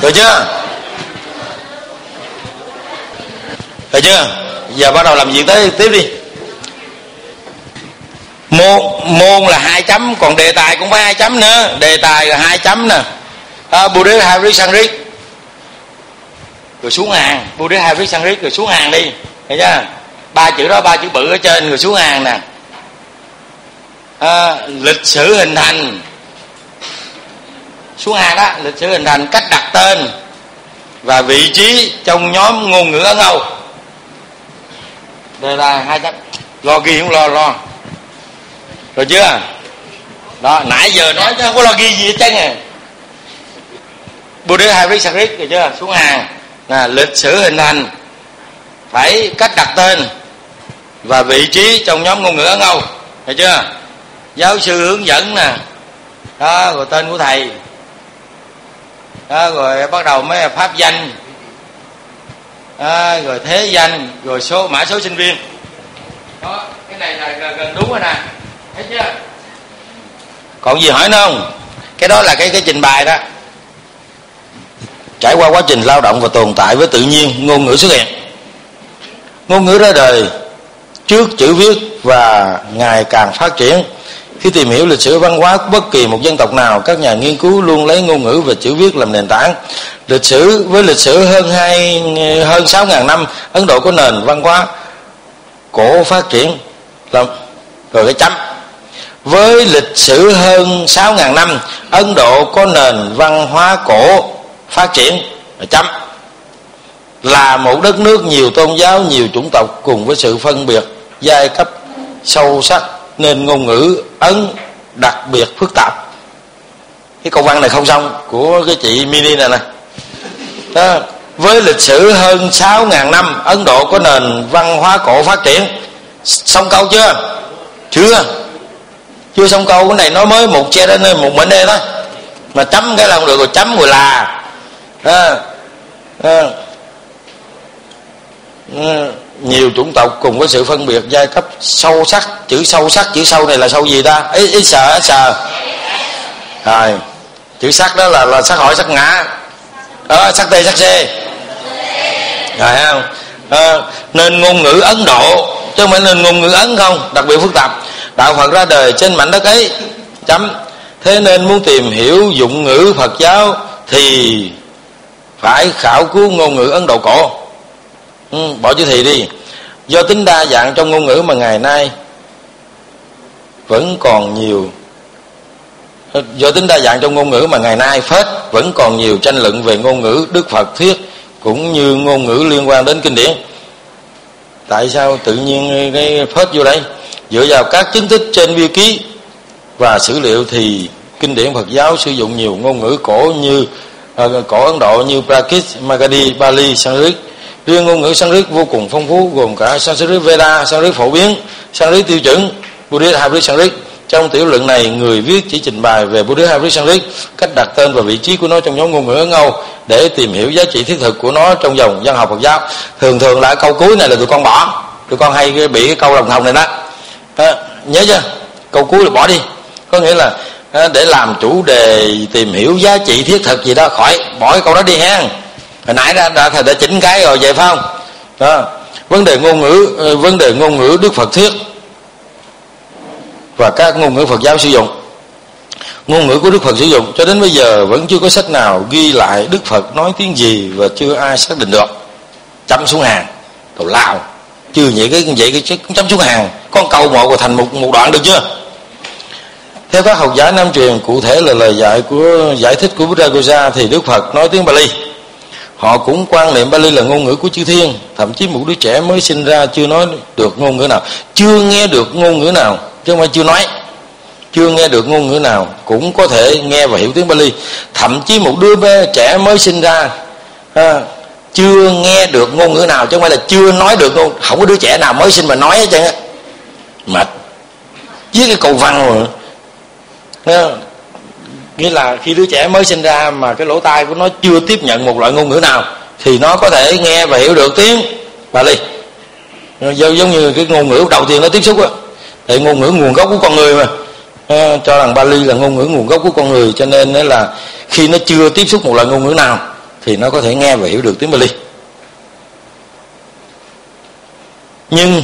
được chưa? Được chưa? Giờ bắt đầu làm việc tới tiếp đi. Môn môn là hai chấm còn đề tài cũng phải hai chấm nữa. Đề tài là hai chấm nè. À, viết sang rít rồi xuống hàng. Bù đế hai rít sang rít rồi xuống hàng đi. Thấy chưa? Ba chữ đó ba chữ bự ở trên rồi xuống hàng nè. À, lịch sử hình thành xuống hàng đó lịch sử hình thành cách đặt tên và vị trí trong nhóm ngôn ngữ ấn âu. Đây là hai chấm lo ghi không lo lo. Rồi chưa? Đó, nãy giờ nói chứ không có lo ghi gì hết trơn à. Buddha Haris Sarit rồi chưa? Xuống hàng là lịch sử hình thành phải cách đặt tên và vị trí trong nhóm ngôn ngữ Ấn Âu. Hiểu chưa? Giáo sư hướng dẫn nè. Đó, rồi tên của thầy đó rồi bắt đầu mới pháp danh. Đó, rồi thế danh rồi số mã số sinh viên. Đó cái này là gần, gần đúng rồi nè. Thấy chưa? Còn gì hỏi nữa không? Cái đó là cái cái trình bày đó. Trải qua quá trình lao động và tồn tại với tự nhiên ngôn ngữ xuất hiện. Ngôn ngữ ra đời trước chữ viết và ngày càng phát triển khi tìm hiểu lịch sử văn hóa của bất kỳ một dân tộc nào, các nhà nghiên cứu luôn lấy ngôn ngữ và chữ viết làm nền tảng. Lịch sử với lịch sử hơn hai, hơn sáu ngàn năm, ấn độ có nền văn hóa cổ phát triển làm rồi cái chấm. Với lịch sử hơn sáu ngàn năm, ấn độ có nền văn hóa cổ phát triển chấm. Là một đất nước nhiều tôn giáo, nhiều chủng tộc cùng với sự phân biệt giai cấp sâu sắc nên ngôn ngữ ấn đặc biệt phức tạp. Cái câu văn này không xong của cái chị mini này nè. Đó. với lịch sử hơn sáu ngàn năm ấn độ có nền văn hóa cổ phát triển. Xong câu chưa? Chưa. Chưa xong câu cái này nói mới một che đến một mệnh đây đó mà chấm cái là không được rồi chấm rồi là. À, à, à, nhiều chủng tộc cùng với sự phân biệt giai cấp sâu sắc chữ sâu sắc chữ sâu này là sâu gì ta? Ý, ý sợ ít sợ. Rồi chữ sắc đó là là sắc hỏi sắc ngã. Đó sắc tê sắc c. Rồi không? À, nên ngôn ngữ ấn độ chứ không phải nên ngôn ngữ ấn không? Đặc biệt phức tạp. Đạo phật ra đời trên mảnh đất ấy. Chấm. Thế nên muốn tìm hiểu dụng ngữ phật giáo thì phải khảo cứu ngôn ngữ ấn độ cổ ừ, bỏ chữ thì đi. Do tính đa dạng trong ngôn ngữ mà ngày nay vẫn còn nhiều. Do tính đa dạng trong ngôn ngữ mà ngày nay phết vẫn còn nhiều tranh luận về ngôn ngữ đức phật thuyết cũng như ngôn ngữ liên quan đến kinh điển. Tại sao tự nhiên cái phết vô đây? Dựa vào các chứng tích trên bia ký và sử liệu thì kinh điển Phật giáo sử dụng nhiều ngôn ngữ cổ như ờ, cổ Ấn Độ như Prakrit, Magadhi, Bali, Sanskrit. Riêng ngôn ngữ Sanskrit vô cùng phong phú gồm cả Sanskrit Veda, Sanskrit phổ biến, Sanskrit tiêu chuẩn, Buddhist Hybrid Sanskrit. Trong tiểu luận này, người viết chỉ trình bày về Buddhist Hybrid Sanskrit, cách đặt tên và vị trí của nó trong nhóm ngôn ngữ Ấn Âu để tìm hiểu giá trị thiết thực của nó trong dòng văn học Phật giáo. Thường thường là câu cuối này là tụi con bỏ, tụi con hay bị cái câu đồng hồng này đó. À, Nhớ chưa? Câu cuối là bỏ đi. Có nghĩa là à, để làm chủ đề tìm hiểu giá trị thiết thực gì đó khỏi bỏ cái câu đó đi hen hồi nãy đã, đã thầy đã chỉnh cái rồi vậy phải không? Đó. Vấn đề ngôn ngữ ờ, vấn đề ngôn ngữ đức phật thuyết và các ngôn ngữ phật giáo sử dụng. Ngôn ngữ của đức phật sử dụng cho đến bây giờ vẫn chưa có sách nào ghi lại đức phật nói tiếng gì và chưa ai xác định được. Chấm xuống hàng tàu lao. Chưa vậy cái vậy cái chấm xuống hàng con câu một rồi thành một một đoạn được chưa? Theo các học giả nam truyền cụ thể là lời dạy của giải thích của Buddha Gosa thì Đức Phật nói tiếng Bali họ cũng quan niệm Bali là ngôn ngữ của chư thiên. Thậm chí một đứa trẻ mới sinh ra chưa nói được ngôn ngữ nào. Chưa nghe được ngôn ngữ nào. Chứ không phải chưa nói. Chưa nghe được ngôn ngữ nào cũng có thể nghe và hiểu tiếng Bali. Thậm chí một đứa bé trẻ mới sinh ra à, chưa nghe được ngôn ngữ nào. Chứ không phải là chưa nói được ngôn không có đứa trẻ nào mới sinh mà nói hết trơn á. Mệt. Với cái cầu văn rồi nghĩa là khi đứa trẻ mới sinh ra mà cái lỗ tai của nó chưa tiếp nhận một loại ngôn ngữ nào, thì nó có thể nghe và hiểu được tiếng Bali. Giống như cái ngôn ngữ đầu tiên nó tiếp xúc á. Thì ngôn ngữ nguồn gốc của con người mà. Cho rằng Bali là ngôn ngữ nguồn gốc của con người, cho nên là khi nó chưa tiếp xúc một loại ngôn ngữ nào, thì nó có thể nghe và hiểu được tiếng Bali. Nhưng,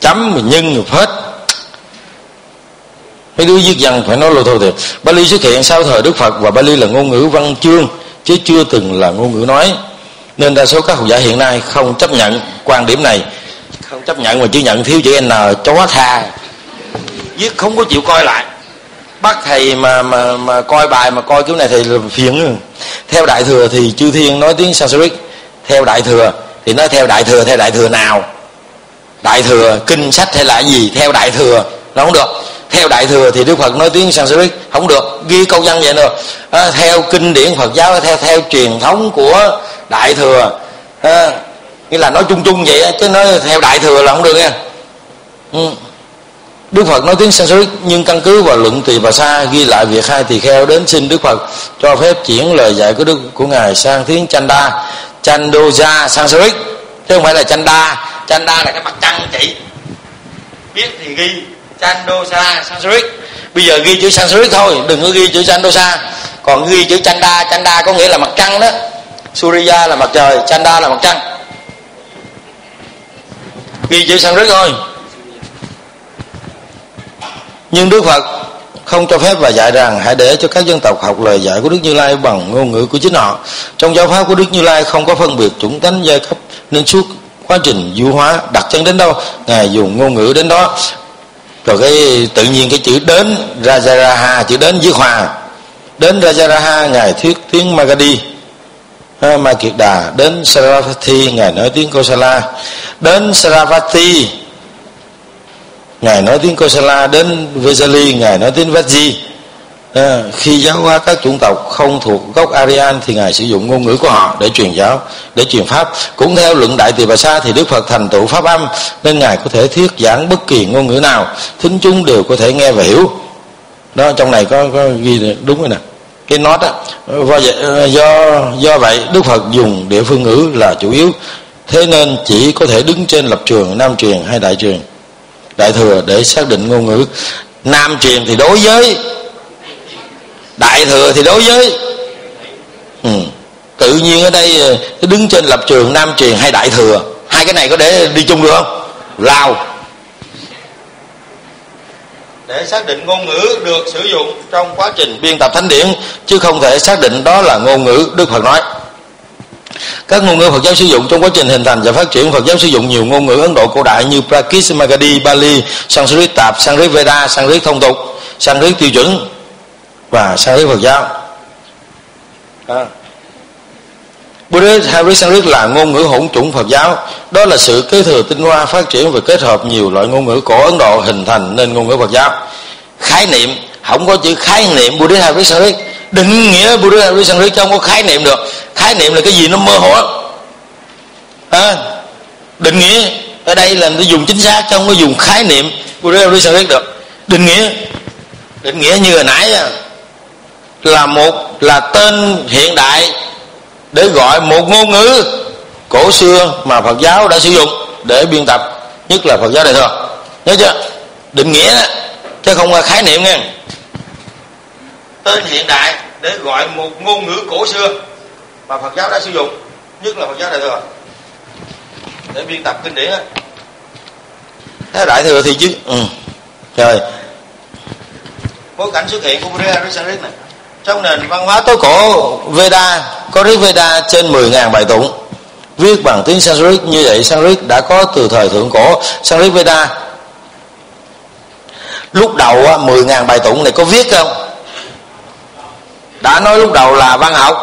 chấm mà nhân rồi hết mấy đứa viết văn phải nói lô thô thiệt. Bali xuất hiện sau thời Đức Phật và Bali là ngôn ngữ văn chương, chứ chưa từng là ngôn ngữ nói. Nên đa số các học giả hiện nay không chấp nhận quan điểm này. Không chấp nhận mà chỉ nhận thiếu chữ n, chó tha. Viết không có chịu coi lại. Bắt thầy mà mà mà coi bài mà coi kiểu này thì phiền. Theo đại thừa thì chư thiên nói tiếng sanskrit. Theo đại thừa thì nói theo đại thừa, theo đại thừa nào? Đại thừa, kinh sách hay là gì? Theo đại thừa, nó không được theo đại thừa thì đức phật nói tiếng sanskrit không được ghi câu văn vậy nữa à, theo kinh điển phật giáo theo theo truyền thống của đại thừa à, nghĩa là nói chung chung vậy chứ nói theo đại thừa là không được nha. Ừ. Đức Phật nói tiếng Sanskrit nhưng căn cứ vào luận tỳ bà sa ghi lại việc hai tỳ kheo đến xin Đức Phật cho phép chuyển lời dạy của Đức của ngài sang tiếng Chanda, Chandoja Sanskrit chứ không phải là Chanda, Chanda là cái mặt trăng chị. Biết thì ghi. Chandosa Sanskrit. Bây giờ ghi chữ Sanskrit thôi đừng có ghi chữ Chandosa còn ghi chữ Chanda, Chanda có nghĩa là mặt trăng đó. Surya là mặt trời, Chanda là mặt trăng. Ghi chữ Sanskrit thôi. Nhưng Đức Phật không cho phép và dạy rằng hãy để cho các dân tộc học lời dạy của Đức Như Lai bằng ngôn ngữ của chính họ. Trong giáo pháp của Đức Như Lai không có phân biệt chủng tánh giai cấp nên suốt quá trình du hóa đặt chân đến đâu ngài dùng ngôn ngữ đến đó rồi cái tự nhiên cái chữ đến Rajaraha, chữ đến với hòa đến Rajaraha, ngài thuyết tiếng Magadi Ma Kiệt Đà đến Saravati, ngài nói tiếng Kosala. Đến Saravati, ngài nói tiếng Kosala. Đến Vesali ngài nói tiếng Vajji à, khi giáo hóa các chủng tộc không thuộc gốc Aryan thì ngài sử dụng ngôn ngữ của họ để truyền giáo để truyền pháp. Cũng theo luận đại tỳ bà sa thì Đức Phật thành tựu pháp âm nên ngài có thể thuyết giảng bất kỳ ngôn ngữ nào thính chúng đều có thể nghe và hiểu. Đó trong này có có ghi đúng rồi nè. Cái nốt á ờ, do do vậy Đức Phật dùng địa phương ngữ là chủ yếu. Thế nên chỉ có thể đứng trên lập trường nam truyền hay đại truyền. Đại thừa để xác định ngôn ngữ. Nam truyền thì đối với đại thừa thì đối với ừ. tự nhiên ở đây ờ, đứng trên lập trường nam truyền hay đại thừa hai cái này có để đi chung được không? Lao để xác định ngôn ngữ được sử dụng trong quá trình biên tập thánh điển chứ không thể xác định đó là ngôn ngữ đức phật nói. Các ngôn ngữ Phật giáo sử dụng trong quá trình hình thành và phát triển Phật giáo sử dụng nhiều ngôn ngữ Ấn Độ cổ đại như Prakrit, Magadhi, Bali, Sanskrit tạp, Sanskrit Veda, Sanskrit thông tục, Sanskrit tiêu chuẩn và Sanskrit Phật giáo. À. Buddhist Hybrid Sanskrit là ngôn ngữ hỗn chủng Phật giáo. Đó là sự kế thừa tinh hoa phát triển và kết hợp nhiều loại ngôn ngữ cổ Ấn Độ hình thành nên ngôn ngữ Phật giáo. Khái niệm không có chữ khái niệm Buddhist Hybrid Sanskrit định nghĩa Buddhist Hybrid Sanskrit không có khái niệm được khái niệm là cái gì nó mơ hồ à, định nghĩa ở đây là nó dùng chính xác không có dùng khái niệm Buddhist Hybrid Sanskrit được định nghĩa định nghĩa như hồi nãy là một là tên hiện đại để gọi một ngôn ngữ cổ xưa mà Phật giáo đã sử dụng để biên tập, nhất là Phật giáo Đại thừa. Nhớ chưa? Định nghĩa đó, chứ không là khái niệm nghe. Tên hiện đại để gọi một ngôn ngữ cổ xưa mà Phật giáo đã sử dụng, nhất là Phật giáo Đại thừa. Để biên tập kinh điển thế Đại thừa thì chứ ừ. trời bối cảnh xuất hiện của Buddha Risarit này trong nền văn hóa tối cổ Veda có Rig Veda trên 10.000 bài tụng. Viết bằng tiếng Sanskrit như vậy Sanskrit đã có từ thời thượng cổ. Sanskrit Veda lúc đầu 10.000 bài tụng này có viết không? Đã nói lúc đầu là văn học.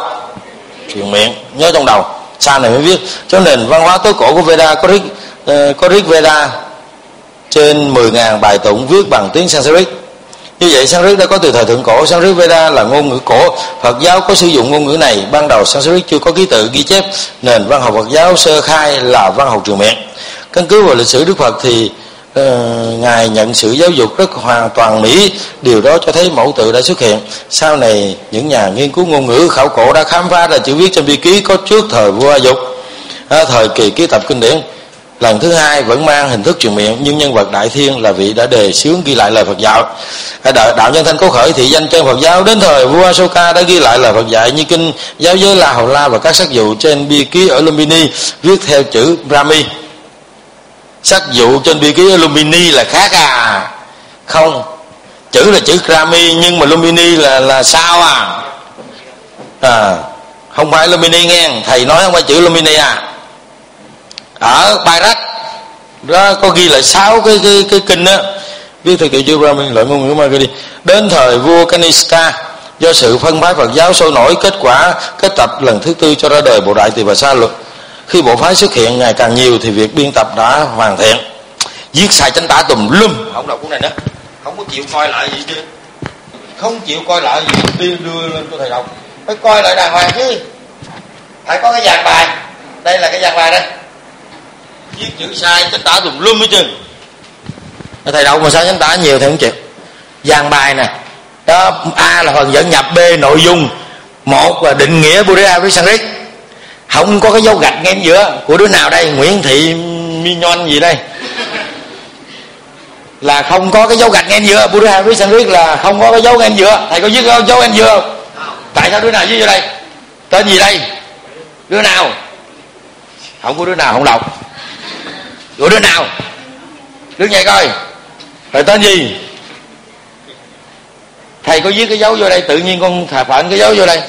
Truyền miệng nhớ trong đầu. Sau này mới viết. Cho nền văn hóa tối cổ của Veda có Rig, ờ, có Rig Veda trên 10.000 bài tụng viết bằng tiếng Sanskrit như vậy Sanskrit đã có từ thời thượng cổ. Sanskrit Veda là ngôn ngữ cổ. Phật giáo có sử dụng ngôn ngữ này. Ban đầu Sanskrit chưa có ký tự ghi chép nền văn học Phật giáo sơ khai là văn học trường miệng căn cứ vào lịch sử Đức Phật thì uh, ngài nhận sự giáo dục rất hoàn toàn mỹ. Điều đó cho thấy mẫu tự đã xuất hiện. Sau này những nhà nghiên cứu ngôn ngữ khảo cổ đã khám phá ra chữ viết trong vi ký có trước thời vua A dục à, thời kỳ ký tập kinh điển lần thứ hai vẫn mang hình thức truyền miệng nhưng nhân vật đại thiên là vị đã đề xướng ghi lại lời Phật giáo à, đạo, đạo nhân thanh cố khởi thị danh trên Phật giáo. Đến thời vua Ashoka đã ghi lại lời Phật dạy như kinh giáo giới La Hầu La và các sắc dụ trên bia ký ở Lumbini viết theo chữ Brahmi. Sắc dụ trên bia ký ở Lumbini là khác à? Không chữ là chữ Brahmi nhưng mà Lumbini là là sao à? À không phải Lumbini nghe thầy nói không phải chữ Lumbini à? Ở Barak đó có ghi lại sáu cái cái cái kinh đó viết theo kiểu chữ Brahmin loại ngôn ngữ Magadhi đến thời vua Kanishka do sự phân phái Phật giáo sôi nổi kết quả kết tập lần thứ tư cho ra đời bộ đại từ bà sa luật. Khi bộ phái xuất hiện ngày càng nhiều thì việc biên tập đã hoàn thiện. Viết sai chánh tả tùm lum. Không đọc cuốn này nữa. Không có chịu coi lại gì chứ. Không chịu coi lại gì. Đưa, đưa lên cho thầy đọc. Phải coi lại đàng hoàng chứ. Phải có cái dàn bài. Đây là cái dàn bài đây viết chữ sai chánh tả tùm lum hết trơn. Thầy đọc mà sao chánh tả nhiều thì không chịu. Giảng bài nè. Đó, a là phần dẫn nhập, b nội dung. Một là định nghĩa Buddha với Sanskrit. Không có cái dấu gạch ngay giữa của đứa nào đây? Nguyễn Thị Mi nhon gì đây? Là không có cái dấu gạch ngay giữa Buddha với Sanskrit là không có cái dấu ngay giữa. Thầy có viết dấu ngay giữa không? Tại sao đứa nào viết vô đây? Tên gì đây? Đứa nào? Không có đứa nào không đọc của đứa nào? Đứa nhảy coi. Rồi tên gì? Thầy có viết cái dấu vô đây tự nhiên con thà phận cái dấu vô đây.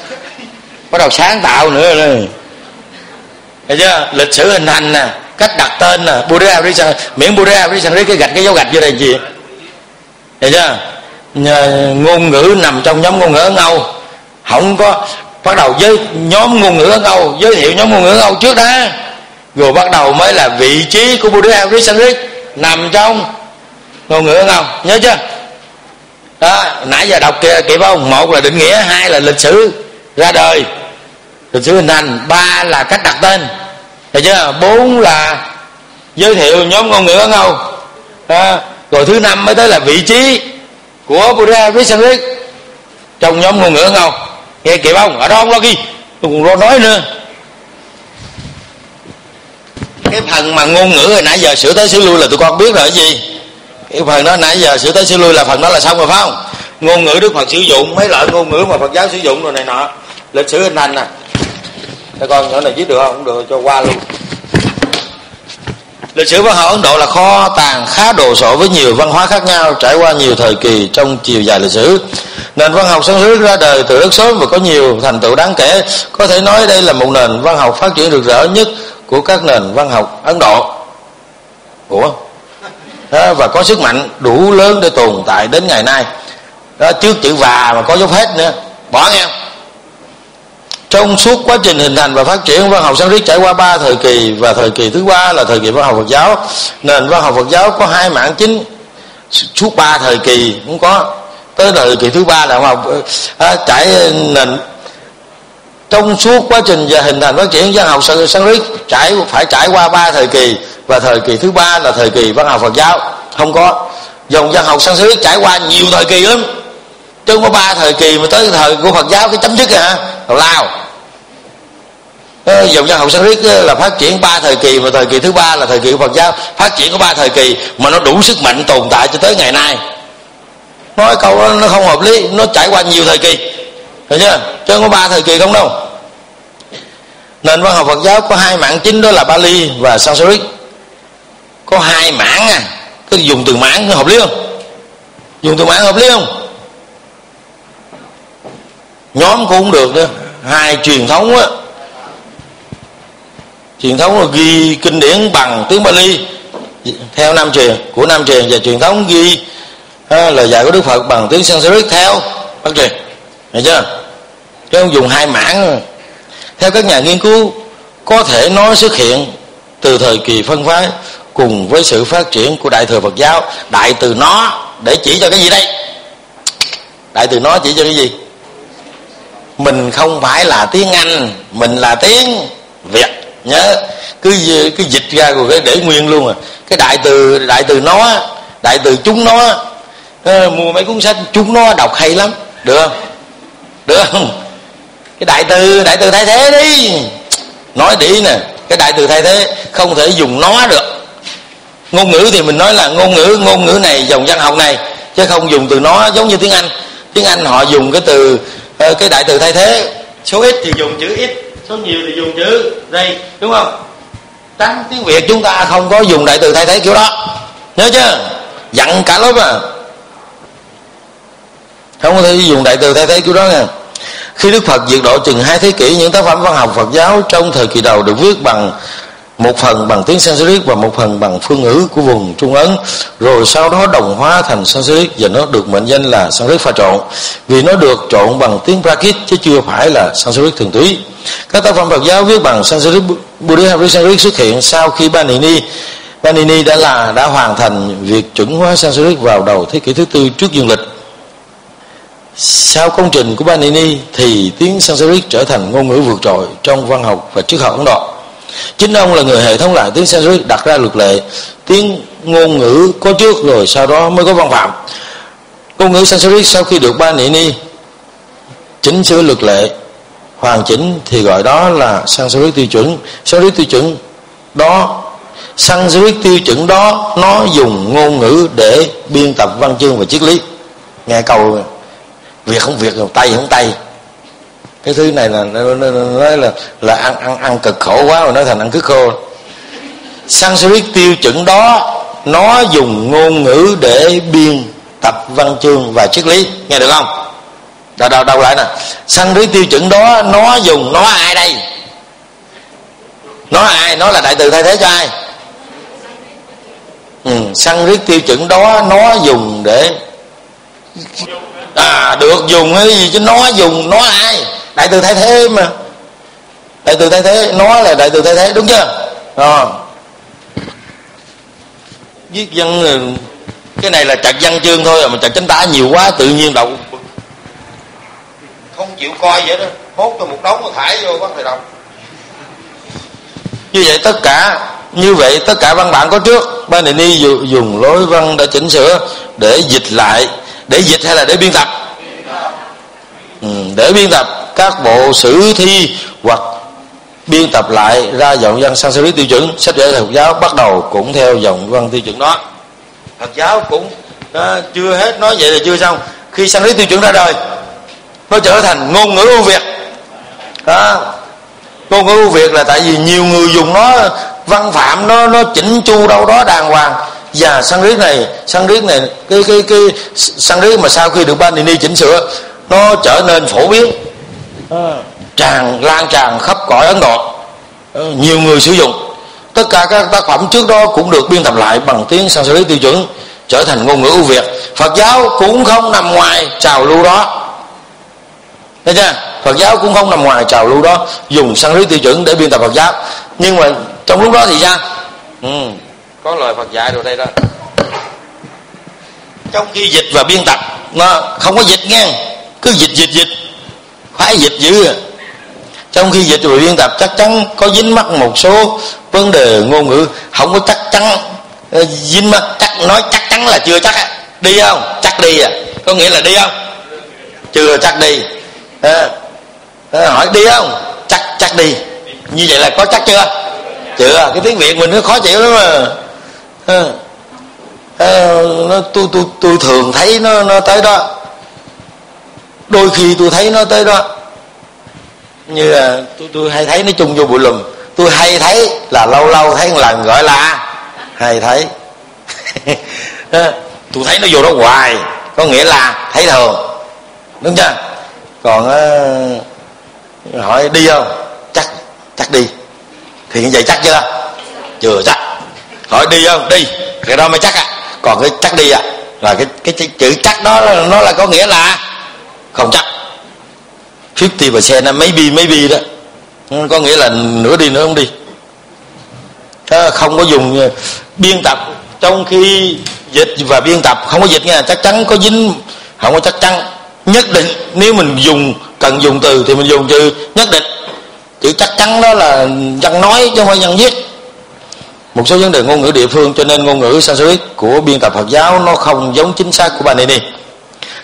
Bắt đầu sáng tạo nữa rồi. Thấy chưa? Lịch sử hình thành nè cách đặt tên nè. Buddha Arisan miễn Buddha Arisan cái gạch cái dấu gạch vô đây gì? Thấy chưa? Nhờ, ngôn ngữ nằm trong nhóm ngôn ngữ ở Âu. Không có bắt đầu với nhóm ngôn ngữ ở Âu giới thiệu nhóm ngôn ngữ ở Âu trước đó rồi bắt đầu mới là vị trí của Buddha Krishna nằm trong ngôn ngữ không nhớ chưa? Đó, nãy giờ đọc kìa kịp không? Một là định nghĩa, hai là lịch sử ra đời. Lịch sử hình thành, ba là cách đặt tên. Được chưa? Bốn là giới thiệu nhóm ngôn ngữ không đó. rồi thứ năm mới tới là vị trí của Buddha Krishna trong nhóm ngôn ngữ không nghe kịp không? Ở đó không lo ghi. Tôi còn nói nữa cái phần mà ngôn ngữ hồi nãy giờ sửa tới sửa lui là tụi con biết rồi, cái gì? Cái phần đó nãy giờ sửa tới sửa lui là phần đó là xong rồi, phải không? Ngôn ngữ đức phật sử dụng, mấy loại ngôn ngữ mà phật giáo sử dụng rồi này nọ. Lịch sử hình thành nè. Các con nhỏ này viết được không? Không được, cho qua luôn. Lịch sử văn học ấn độ là kho tàng khá đồ sộ với nhiều văn hóa khác nhau, trải qua nhiều thời kỳ trong chiều dài lịch sử. Nền văn học Sanskrit ra đời từ rất sớm và có nhiều thành tựu đáng kể. Có thể nói đây là một nền văn học phát triển rực rỡ nhất của các nền văn học Ấn Độ. Ủa? Đó, và có sức mạnh đủ lớn để tồn tại đến ngày nay. Đó trước chữ và mà có dấu hết nữa. Bỏ nghe. Trong suốt quá trình hình thành và phát triển văn học Sanskrit trải qua ba thời kỳ và thời kỳ thứ ba là thời kỳ văn học Phật giáo nền văn học Phật giáo có hai mảng chính. Suốt ba thời kỳ cũng có. Tới thời kỳ thứ ba là văn học à, trải nền trong suốt quá trình và hình thành phát triển văn học Sanskrit trải phải trải qua ba thời kỳ và thời kỳ thứ ba là thời kỳ văn học Phật giáo. Không có. Dòng văn học Sanskrit trải qua nhiều thời kỳ lắm. Chứ không có ba thời kỳ mà tới thời của Phật giáo cái chấm dứt hả? Lao ờ, dòng văn học Sanskrit là phát triển ba thời kỳ và thời kỳ thứ ba là thời kỳ của Phật giáo. Phát triển có ba thời kỳ mà nó đủ sức mạnh tồn tại cho tới ngày nay. Nói câu đó nó không hợp lý, nó trải qua nhiều thời kỳ được chưa? Chứ không có ba thời kỳ không đâu. Nền văn học Phật giáo có hai mảng chính đó là Bali và Sanskrit. Có hai mảng à. Cứ dùng từ mảng hợp lý không? Dùng từ mảng hợp lý không? Nhóm cũng không được nữa. Hai truyền thống á. Truyền thống là ghi kinh điển bằng tiếng Bali. Theo nam truyền của nam truyền và truyền thống ghi à, lời dạy của Đức Phật bằng tiếng Sanskrit theo bắc truyền. Được chưa? Chứ không dùng hai mảng. Theo các nhà nghiên cứu, có thể nói xuất hiện từ thời kỳ phân phái cùng với sự phát triển của đại thừa Phật giáo. Đại từ nó để chỉ cho cái gì đây? Đại từ nó chỉ cho cái gì? Mình không phải là tiếng Anh, mình là tiếng Việt. Nhớ, cứ cứ dịch ra rồi cái để nguyên luôn à. Cái đại từ đại từ nó, đại từ chúng nó ờ, mua mấy cuốn sách chúng nó đọc hay lắm. Được không? Được không? Cái đại từ đại từ thay thế đi. Nói đi nè, cái đại từ thay thế, không thể dùng nó được. Ngôn ngữ thì mình nói là ngôn ngữ ngôn ngữ này dòng văn học này, chứ không dùng từ nó, giống như tiếng anh. Tiếng anh họ dùng cái từ ờ, cái đại từ thay thế. Số ít thì dùng chữ ít, số nhiều thì dùng chữ đây đúng không? Tránh tiếng việt chúng ta không có dùng đại từ thay thế kiểu đó. Nhớ chưa? Dặn cả lớp à không có thể dùng đại từ thay thế kiểu đó nha. Khi đức phật diệt độ chừng hai thế kỷ, những tác phẩm văn học phật giáo trong thời kỳ đầu được viết bằng một phần bằng tiếng Sanskrit và một phần bằng phương ngữ của vùng Trung Ấn. Rồi sau đó đồng hóa thành Sanskrit và nó được mệnh danh là Sanskrit pha trộn. Vì nó được trộn bằng tiếng Prakrit, chứ chưa phải là Sanskrit thường túy. Các tác phẩm Phật giáo viết bằng Sanskrit Buddhist Sanskrit xuất hiện sau khi Banini Banini đã là, đã hoàn thành việc chuẩn hóa Sanskrit vào đầu thế kỷ thứ tư trước dương lịch sau công trình của Banini thì tiếng Sanskrit trở thành ngôn ngữ vượt trội trong văn học và triết học Ấn Độ. Chính ông là người hệ thống lại tiếng Sanskrit đặt ra luật lệ, tiếng ngôn ngữ có trước rồi sau đó mới có văn phạm. Ngôn ngữ Sanskrit sau khi được Banini chỉnh sửa luật lệ, hoàn chỉnh thì gọi đó là Sanskrit tiêu chuẩn. Sanskrit tiêu chuẩn đó, Sanskrit tiêu chuẩn đó, nó dùng ngôn ngữ để biên tập văn chương và triết lý. Nghe câu việc không việc rồi tay không tay. Cái thứ này là nói là là ăn ăn ăn cực khổ quá rồi nói thành ăn cứ khô. Sanskrit tiêu chuẩn đó nó dùng ngôn ngữ để biên tập văn chương và triết lý. Nghe được không? Đâu đâu đâu lại nè. Sanskrit tiêu chuẩn đó nó dùng nó ai đây? Nó ai? Nó là đại từ thay thế cho ai? Ừ, Sanskrit tiêu chuẩn đó nó dùng để à được dùng cái gì chứ nó dùng, nó ai? Đại từ thay thế mà. Đại từ thay thế, nó là đại từ thay thế, đúng chưa? À. viết văn cái này là trật văn chương thôi à, mà trật chánh tả nhiều quá, tự nhiên đậu không chịu coi vậy đó. Hốt cho một đống mà thải vô bác thầy đọc. Như vậy tất cả, như vậy tất cả văn bản có trước. Ban đề ni dùng lối văn đã chỉnh sửa để dịch lại để dịch hay là để biên tập? Ừ, để biên tập. Các bộ sử thi hoặc biên tập lại ra dòng văn Sanskrit tiêu chuẩn sách vở Phật giáo bắt đầu cũng theo dòng văn tiêu chuẩn đó. Phật giáo cũng đó, chưa hết nói vậy là chưa xong. Khi Sanskrit tiêu chuẩn ra đời nó trở thành ngôn ngữ ưu việt. Đó. ngôn ngữ ưu việt là tại vì nhiều người dùng nó văn phạm nó nó chỉnh chu đâu đó đàng hoàng và Sanskrit này Sanskrit này cái cái cái Sanskrit mà sau khi được Banini chỉnh sửa nó trở nên phổ biến. À. tràn lan tràn khắp cõi ấn độ à, nhiều người sử dụng. Tất cả các tác phẩm trước đó cũng được biên tập lại bằng tiếng sanskrit tiêu chuẩn trở thành ngôn ngữ ưu việt. Phật giáo cũng không nằm ngoài trào lưu đó. Thấy chưa? Phật giáo cũng không nằm ngoài trào lưu đó dùng sanskrit tiêu chuẩn để biên tập phật giáo. Nhưng mà trong lúc đó thì sao? Ừ, có lời phật dạy rồi đây đó. Trong khi dịch và biên tập nó không có dịch nghe. Cứ dịch dịch dịch. Khoái dịch dữ à. Trong khi dịch và biên tập chắc chắn có dính mắc một số vấn đề ngôn ngữ không có chắc chắn ờ, dính mắc chắc nói chắc chắn là chưa chắc đi không? Chắc đi à. Có nghĩa là đi không? Chưa chắc đi. À, à, hỏi đi không? Chắc chắc đi. Như vậy là có chắc chưa? Chưa. Cái tiếng việt mình nó khó chịu lắm mà à, Ờ. Ờ, nó tôi tôi tôi thường thấy nó nó tới đó. Đôi khi tôi thấy nó tới đó. Như là tôi tôi hay thấy nó chung vô bụi lùm. Tôi hay thấy là lâu lâu thấy một lần gọi là hay thấy. Ờ, tôi thấy nó vô đó hoài. Có nghĩa là thấy thường. Đúng chưa? Còn uh, hỏi đi không? Chắc chắc đi. Thì như vậy chắc chưa? Chưa chắc hỏi đi không? Đi. Cái đó mới chắc à. Còn cái chắc đi à? Là cái cái chữ chắc đó nó là có nghĩa là không chắc. 50% là maybe maybe đó. Ừ, có nghĩa là nửa đi, nửa không đi. Không có dùng ờ, biên tập. Trong khi dịch và biên tập, không có dịch nha, chắc chắn có dính, không có chắc chắn. Nhất định, nếu mình dùng, cần dùng từ thì mình dùng từ nhất định. Chữ chắc chắn đó là dân nói chứ không phải dân viết một số vấn đề ngôn ngữ địa phương cho nên ngôn ngữ Sanskrit của biên tập Phật giáo nó không giống chính xác của Panini.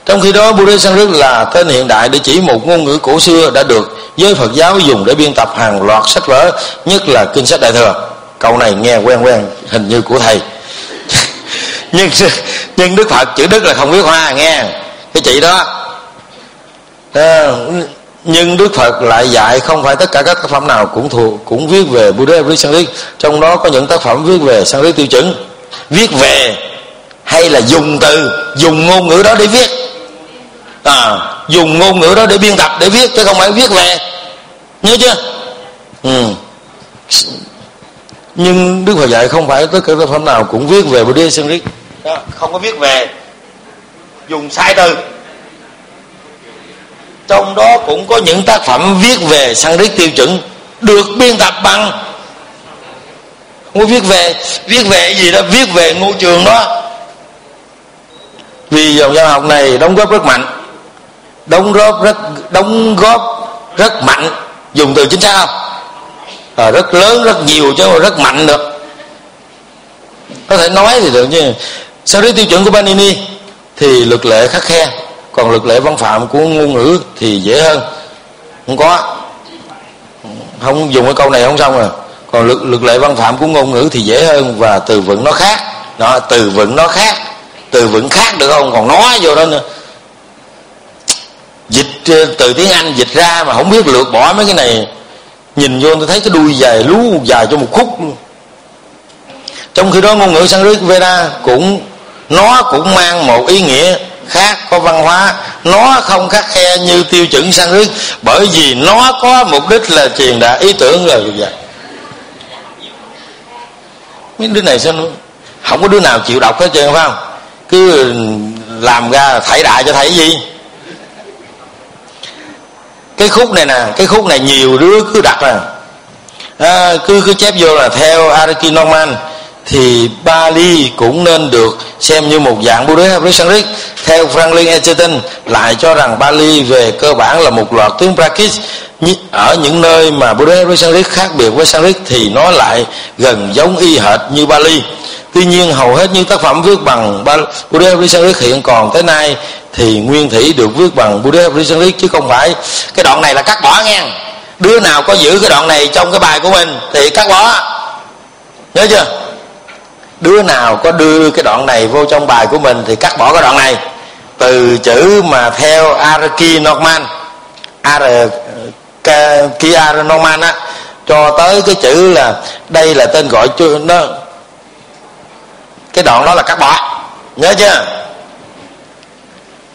trong khi đó Buddha Sanskrit là tên hiện đại để chỉ một ngôn ngữ cổ xưa đã được giới Phật giáo dùng để biên tập hàng loạt sách vở nhất là kinh sách đại thừa. Câu này nghe quen quen hình như của thầy. Nhưng nhưng đức phật chữ đức là không biết hoa nghe. Cái chị đó. À, nhưng đức phật lại dạy không phải tất cả các tác phẩm nào cũng thuộc cũng viết về buddha Every sanskrit. Trong đó có những tác phẩm viết về sanskrit tiêu chuẩn. Viết về hay là dùng từ dùng ngôn ngữ đó để viết. À, dùng ngôn ngữ đó để biên tập để viết chứ không phải viết về. Nhớ chưa? Ừ. nhưng đức phật dạy không phải tất cả tác phẩm nào cũng viết về buddha sanskrit. Không có viết về. Dùng sai từ trong đó cũng có những tác phẩm viết về sanskrit tiêu chuẩn được biên tập bằng. Không viết về viết về gì đó viết về ngôi trường đó. Vì dòng văn học này đóng góp rất mạnh. Đóng góp rất đóng góp rất mạnh dùng từ chính xác. Không à, rất lớn rất nhiều chứ không rất mạnh được. Có thể nói thì được chứ sau đấy tiêu chuẩn của Panini thì luật lệ khắc khe còn luật lệ văn phạm của ngôn ngữ thì dễ hơn. Không có. Không dùng cái câu này không xong rồi. Còn luật, luật lệ văn phạm của ngôn ngữ thì dễ hơn và từ vựng nó khác. Đó từ vựng nó khác. Từ vựng khác được không? Còn nói vô đó nữa. Dịch ờ, từ tiếng anh dịch ra mà không biết lượt bỏ mấy cái này. Nhìn vô tôi thấy cái đuôi dài lú dài cho một khúc. Trong khi đó ngôn ngữ sanskrit veda cũng nó cũng mang một ý nghĩa khác có văn hóa. Nó không khắc khe như tiêu chuẩn sang hướng bởi vì nó có mục đích là truyền đạt ý tưởng là như vậy mấy đứa này sao không có đứa nào chịu đọc hết trơn phải không? Cứ làm ra thảy đại cho thấy gì? Cái khúc này nè cái khúc này nhiều đứa cứ đặt nè. À, cứ cứ chép vô là theo Araki Norman thì Bali cũng nên được xem như một dạng Buddhist với Sanskrit. Theo Franklin Egerton, lại cho rằng Bali về cơ bản là một loạt tiếng Prakrit. Ở những nơi mà Buddhist với Sanskrit khác biệt với Sanskrit thì nó lại gần giống y hệt như Bali. Tuy nhiên, hầu hết những tác phẩm viết bằng Buddha với Sanskrit hiện còn tới nay thì nguyên thủy được viết bằng Buddha với Sanskrit, chứ không phải. Cái đoạn này là cắt bỏ nghe. Đứa nào có giữ cái đoạn này trong cái bài của mình thì cắt bỏ. Nhớ chưa? Đứa nào có đưa cái đoạn này vô trong bài của mình thì cắt bỏ cái đoạn này. Từ chữ mà theo Araki Norman Ar Kia Norman á, cho tới cái chữ là đây là tên gọi nó. Cái đoạn đó là cắt bỏ. Nhớ chưa?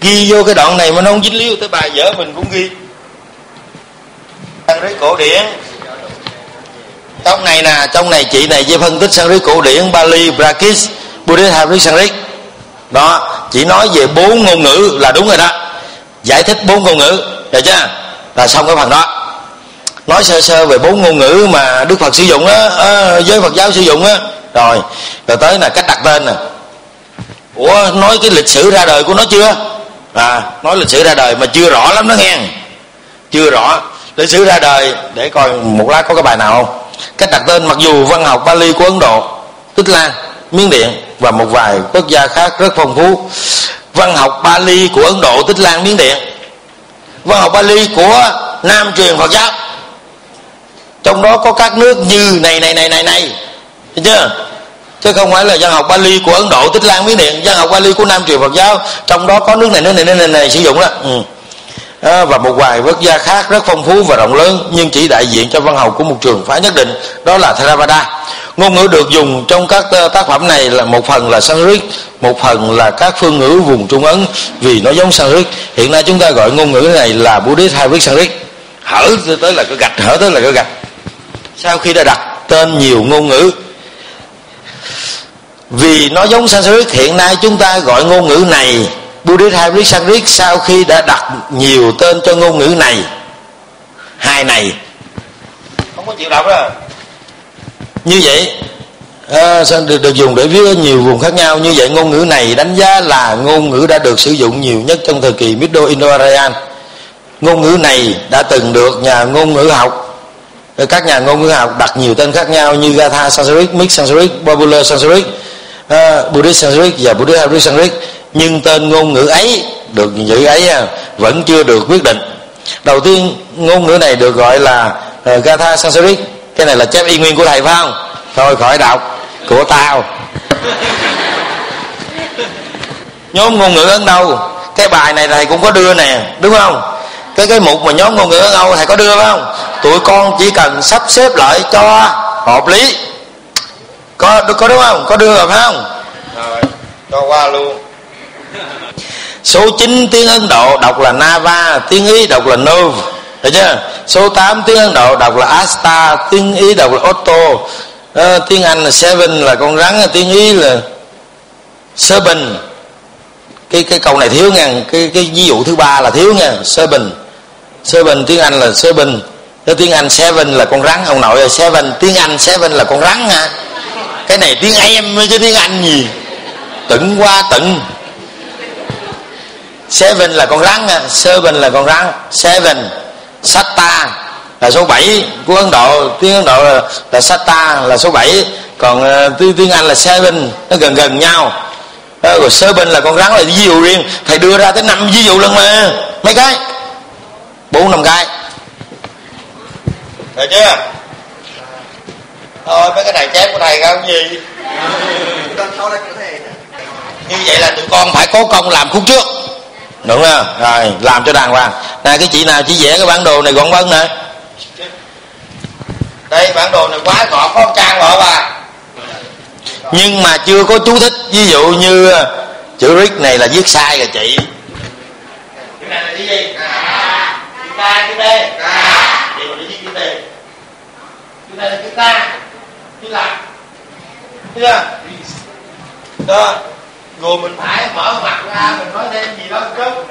Ghi vô cái đoạn này mà nó không dính líu tới bài vở mình cũng ghi. Đang rế cổ điển trong này nè, trong này chị này chỉ phân tích Sanskrit cổ điển, Bali Prakis Buddhist Haris Sanskrit. Đó chỉ nói về bốn ngôn ngữ là đúng rồi đó. Giải thích bốn ngôn ngữ, được chưa? Là xong cái phần đó. Nói sơ sơ về bốn ngôn ngữ mà Đức Phật sử dụng á, giới Phật giáo sử dụng á. Rồi rồi tới là cách đặt tên nè. Ủa, nói cái lịch sử ra đời của nó chưa? À nói lịch sử ra đời mà chưa rõ lắm đó nghe. Chưa rõ. Lịch sử ra đời, để coi một lát có cái bài nào không? Cách đặt tên mặc dù văn học Bali của Ấn Độ Tích Lan Miến Điện và một vài quốc gia khác rất phong phú. Văn học Bali của Ấn Độ Tích Lan Miến Điện. Văn học Bali của Nam truyền Phật giáo. Trong đó có các nước như này này này này này. Thấy chưa? Chứ không phải là văn học Bali của Ấn Độ Tích Lan Miến Điện. Văn học Bali của Nam truyền Phật giáo. Trong đó có nước này nước này nước này, này sử dụng đó. Ừ à, và một vài quốc gia khác rất phong phú và rộng lớn nhưng chỉ đại diện cho văn học của một trường phái nhất định đó là Theravada. Ngôn ngữ được dùng trong các ờ, tác phẩm này là một phần là Sanskrit một phần là các phương ngữ vùng Trung Ấn vì nó giống Sanskrit. Hiện nay chúng ta gọi ngôn ngữ này là Buddhist hay viết Sanskrit. Hở tới là cái gạch. Hở tới là cái gạch. Sau khi đã đặt tên nhiều ngôn ngữ vì nó giống Sanskrit hiện nay chúng ta gọi ngôn ngữ này Buddhist Hybrid Sanskrit sau khi đã đặt nhiều tên cho ngôn ngữ này hai này. Không có chịu đọc đó. Như vậy à, được, được dùng để viết ở nhiều vùng khác nhau. Như vậy ngôn ngữ này đánh giá là ngôn ngữ đã được sử dụng nhiều nhất trong thời kỳ Middle Indo-Aryan ngôn ngữ này đã từng được nhà ngôn ngữ học các nhà ngôn ngữ học đặt nhiều tên khác nhau như Gatha Sanskrit, Mixed Sanskrit, Popular Sanskrit uh, Buddhist Sanskrit và Buddhist Sanskrit nhưng tên ngôn ngữ ấy được giữ ấy à, vẫn chưa được quyết định. Đầu tiên ngôn ngữ này được gọi là uh, Gatha Sanskrit cái này là chép y nguyên của thầy phải không? Thôi khỏi đọc. Của tao. Nhóm ngôn ngữ ấn đâu? Cái bài này thầy cũng có đưa nè đúng không? Cái cái mục mà nhóm ngôn ngữ ấn đâu thầy có đưa phải không? Tụi con chỉ cần sắp xếp lại cho hợp lý. Có có đúng không? Có đưa rồi phải không? Rồi cho qua luôn số 9 tiếng ấn độ đọc là nava tiếng ý đọc là nov. Được chưa? Số 8 tiếng ấn độ đọc là asta tiếng ý đọc là otto. À, tiếng anh là seven là con rắn tiếng ý là seven. Cái cái câu này thiếu nha cái cái ví dụ thứ ba là thiếu nha seven. Seven tiếng anh là seven. Cái tiếng anh seven là con rắn ông nội ơi seven. Tiếng anh seven là con rắn ha cái này tiếng em chứ tiếng anh gì? Tận qua tận seven là con rắn seven là con rắn. Seven. Satta là số 7 của ấn độ. Tiếng ấn độ là, là satta là số 7 còn uh, tiếng, tiếng anh là seven. Nó gần gần nhau. Đó, rồi serpent là con rắn là ví dụ riêng. Thầy đưa ra tới năm ví dụ lần mà. Mấy cái? Bốn năm cái. Được chưa? Thôi mấy cái này chép của thầy không gì. Như vậy là tụi con phải có công làm khúc trước đúng không? Rồi làm cho đàng hoàng. Nè cái chị nào chỉ vẽ cái bản đồ này gọn vân nè. Đây bản đồ này quá gọn có trang rồi bà. Nhưng mà chưa có chú thích. Ví dụ như chữ rick này là viết sai rồi chị. Chữ này là chữ gì? À, chữ ta chữ t à, vậy mà viết chữ t chữ này là chữ ta. Chữ là chưa? Đó rồi mình phải mở mặt ra mình nói thêm gì đó chút.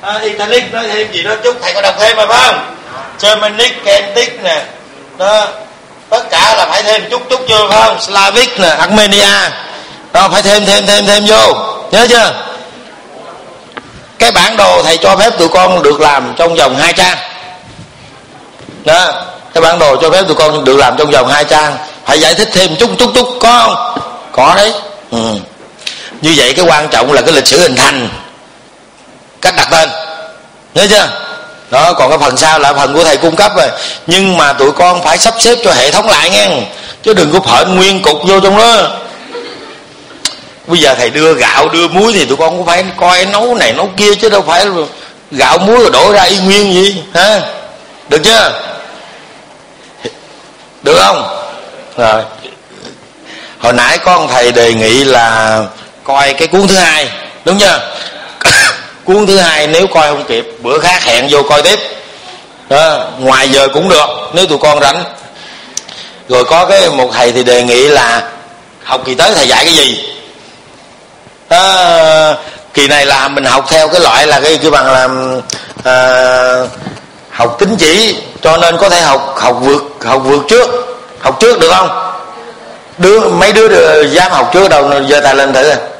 À, italic nói thêm gì đó chút thầy có đọc thêm mà phải không? Germanic celtic nè. Đó tất cả là phải thêm chút chút vô phải không? Slavic nè armenia. Đó phải thêm thêm thêm thêm vô. Nhớ chưa? Cái bản đồ thầy cho phép tụi con được làm trong vòng hai trang. Đó cái bản đồ cho phép tụi con được làm trong vòng hai trang. Phải giải thích thêm chút chút chút có không? Có đấy. Ừ như vậy cái quan trọng là cái lịch sử hình thành. Cách đặt tên. Nhớ chưa? Đó, còn cái phần sau là phần của thầy cung cấp rồi. Nhưng mà tụi con phải sắp xếp cho hệ thống lại nghe. Chứ đừng có phở nguyên cục vô trong đó. Bây giờ thầy đưa gạo, đưa muối thì tụi con cũng phải coi nấu này, nấu kia chứ đâu phải gạo muối rồi đổ ra y nguyên gì ha được chưa? Được không? Rồi. Hồi nãy con thầy đề nghị là coi cái cuốn thứ hai đúng chưa? Cuốn thứ hai nếu coi không kịp bữa khác hẹn vô coi tiếp. Đó, ngoài giờ cũng được nếu tụi con rảnh. Rồi có cái một thầy thì đề nghị là học kỳ tới thầy dạy cái gì? Đó, kỳ này là mình học theo cái loại là cái kêu bằng là à, học tính chỉ cho nên có thể học học vượt học vượt trước. Học trước được không? Đứa mấy đứa được, dám học trước đâu giờ ta lên thử. rồi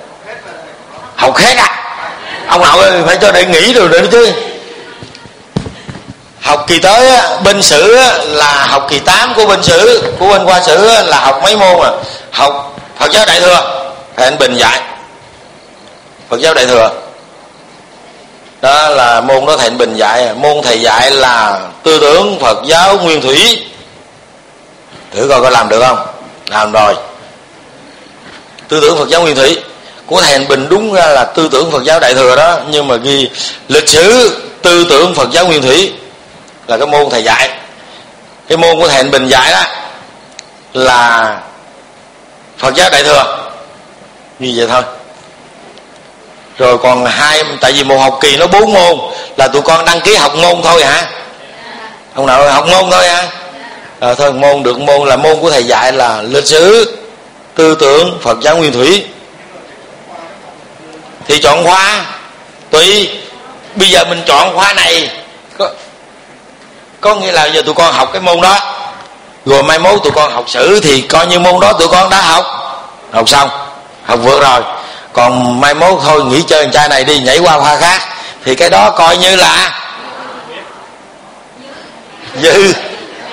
học hết à? Ông nội ơi phải cho để nghỉ rồi nữa chứ. Học kỳ tới á, bên sử á, là học kỳ 8 của bên sử của bên khoa sử á, là học mấy môn à? Học phật giáo đại thừa. Thầy anh bình dạy. Phật giáo đại thừa. Đó là môn đó thầy anh bình dạy. Môn thầy dạy là tư tưởng phật giáo nguyên thủy. Thử coi có làm được không? Làm rồi. Tư tưởng phật giáo nguyên thủy của thầy Hành Bình đúng ra là tư tưởng Phật giáo Đại Thừa đó nhưng mà ghi lịch sử tư tưởng Phật giáo Nguyên Thủy là cái môn thầy dạy. Cái môn của thầy Hành Bình dạy đó là Phật giáo Đại Thừa. Như vậy thôi. Rồi còn hai tại vì một học kỳ nó bốn môn là tụi con đăng ký học môn thôi hả? Không nào học môn thôi hả? À, thôi môn được môn là môn của thầy dạy là lịch sử tư tưởng Phật giáo Nguyên Thủy thì chọn khoa tùy bây giờ mình chọn khoa này có, có nghĩa là giờ tụi con học cái môn đó. Rồi mai mốt tụi con học sử thì coi như môn đó tụi con đã học. Học xong học vượt rồi. Còn mai mốt thôi nghỉ chơi trai này đi nhảy qua khoa khác. Thì cái đó coi như là dư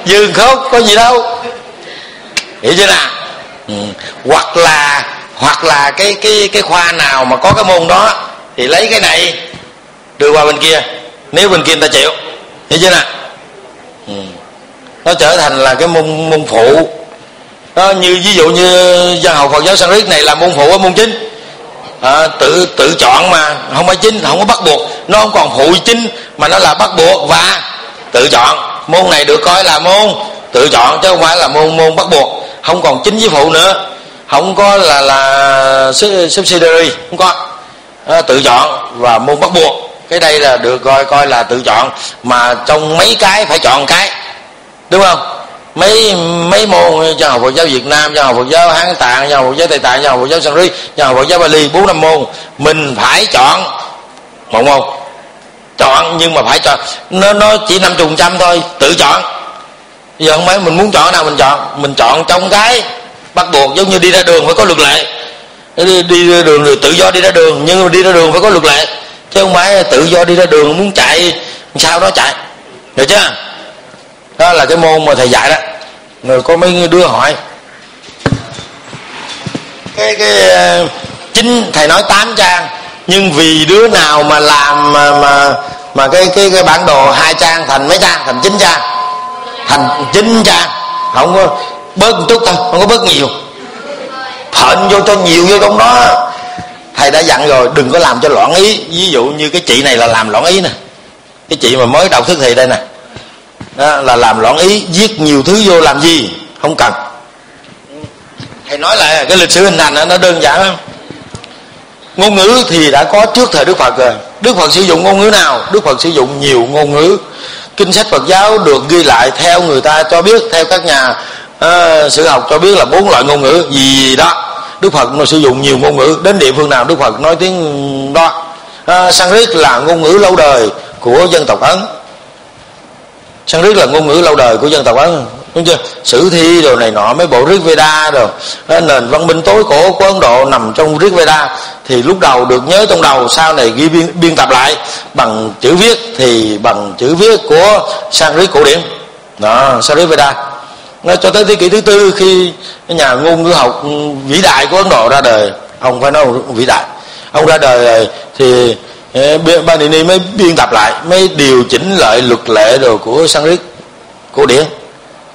dư khớp có gì đâu. Hiểu chưa nào? Ừ. hoặc là hoặc là cái cái cái khoa nào mà có cái môn đó thì lấy cái này đưa qua bên kia. Nếu bên kia người ta chịu hiểu chưa nào? Ừ. nó trở thành là cái môn môn phụ. Nó như ví dụ như dân học phật giáo sanskrit này là môn phụ ở môn chính. À, tự tự chọn mà không phải chính không có bắt buộc. Nó không còn phụ chính mà nó là bắt buộc và tự chọn. Môn này được coi là môn tự chọn chứ không phải là môn môn bắt buộc. Không còn chính với phụ nữa không có là là subsidiary không có. À, tự chọn và môn bắt buộc. Cái đây là được coi coi là tự chọn mà trong mấy cái phải chọn cái. Đúng không? Mấy mấy môn cho học Phật giáo Việt Nam cho học Phật giáo Hán Tạng cho học Phật giáo Tây Tạng cho học Phật giáo Sanskrit cho học Phật giáo Bali bốn năm môn mình phải chọn một môn. Chọn nhưng mà phải chọn nó nó chỉ năm chục trăm thôi tự chọn. Giờ không phải mình muốn chọn nào mình chọn mình chọn trong cái bắt buộc giống như đi ra đường phải có luật lệ. Đi, đi ra đường rồi tự do đi ra đường nhưng mà đi ra đường phải có luật lệ. Chứ không phải tự do đi ra đường muốn chạy sao đó chạy. Được chưa? Đó là cái môn mà thầy dạy đó. Rồi có mấy đứa hỏi. Cái cái ờ, chính thầy nói tám trang nhưng vì đứa nào mà làm mà mà, mà cái cái cái bản đồ hai trang thành mấy trang? Thành chín trang. Thành chín trang. Không có bớt một chút thôi không có bớt nhiều. Phận vô cho nhiều vô trong đó. Thầy đã dặn rồi đừng có làm cho loạn ý. Ví dụ như cái chị này là làm loạn ý nè. Cái chị mà mới đầu thức thì đây nè. Đó, là làm loạn ý viết nhiều thứ vô làm gì? Không cần. Thầy nói lại cái lịch sử hình thành nó đơn giản lắm. Ngôn ngữ thì đã có trước thời đức phật rồi. Đức phật sử dụng ngôn ngữ nào? Đức phật sử dụng nhiều ngôn ngữ. Kinh sách phật giáo được ghi lại theo người ta cho biết theo các nhà à, sử học cho biết là bốn loại ngôn ngữ gì đó. Đức phật nó sử dụng nhiều ngôn ngữ. Đến địa phương nào đức phật nói tiếng đó. À, sanskrit là ngôn ngữ lâu đời của dân tộc ấn. Sanskrit là ngôn ngữ lâu đời của dân tộc ấn. Đúng chưa? Sử thi đồ này nọ mấy bộ Rig Veda rồi ờ, nền văn minh tối cổ của Ấn Độ nằm trong Rig Veda. Thì lúc đầu được nhớ trong đầu sau này ghi biên, biên tập lại bằng chữ viết thì bằng chữ viết của Sanskrit cổ điển. Đó Sanskrit Veda nó cho tới thế kỷ thứ tư khi nhà ngôn ngữ học vĩ đại của Ấn Độ ra đời ông phải nói vĩ đại. Ông ra đời thì Banini mới biên tập lại, mới điều chỉnh lại luật lệ rồi của Sanskrit cổ điển,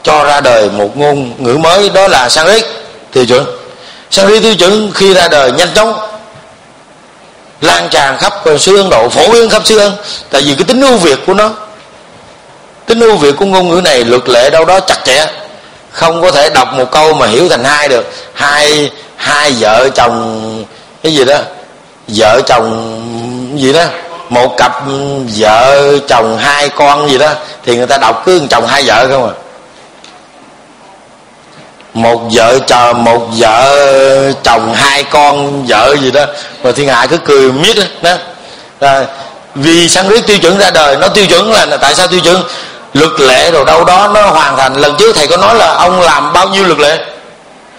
cho ra đời một ngôn ngữ mới, đó là Sanskrit tiêu chuẩn. Sanskrit tiêu chuẩn khi ra đời nhanh chóng, lan tràn khắp xứ Ấn Độ, phổ biến khắp xứ Ấn. Tại vì cái tính ưu việt của nó, tính ưu việt của ngôn ngữ này, luật lệ đâu đó chặt chẽ không có thể đọc một câu mà hiểu thành hai được. Hai hai vợ chồng cái gì đó vợ chồng gì đó một cặp vợ chồng hai con gì đó thì người ta đọc cứ chồng hai vợ không à. Một vợ chồng một vợ chồng hai con vợ gì đó rồi thiên hạ cứ cười miết đó, đó. À, vì Sanskrit tiêu chuẩn ra đời nó tiêu chuẩn là tại sao tiêu chuẩn? Luật lệ rồi đâu đó nó hoàn thành. Lần trước thầy có nói là ông làm bao nhiêu luật lệ?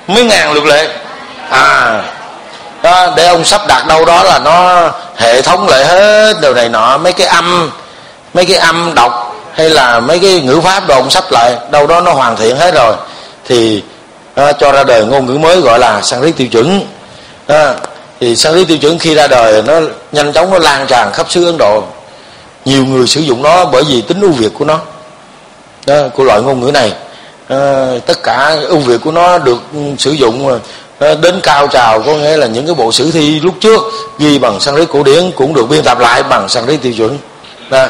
Mấy ngàn luật lệ. À đó, để ông sắp đặt đâu đó là nó hệ thống lại hết điều này nọ mấy cái âm mấy cái âm đọc hay là mấy cái ngữ pháp đồ ông sắp lại đâu đó nó hoàn thiện hết rồi. Thì đó, cho ra đời ngôn ngữ mới gọi là Sanskrit tiêu chuẩn. Đó, thì Sanskrit tiêu chuẩn khi ra đời nó nhanh chóng nó lan tràn khắp xứ Ấn Độ. Nhiều người sử dụng nó bởi vì tính ưu việt của nó đó, của loại ngôn ngữ này. À, tất cả ưu việt của nó được sử dụng à, đến cao trào có nghĩa là những cái bộ sử thi lúc trước ghi bằng Sanskrit cổ điển cũng được biên tập lại bằng Sanskrit tiêu chuẩn. Đó.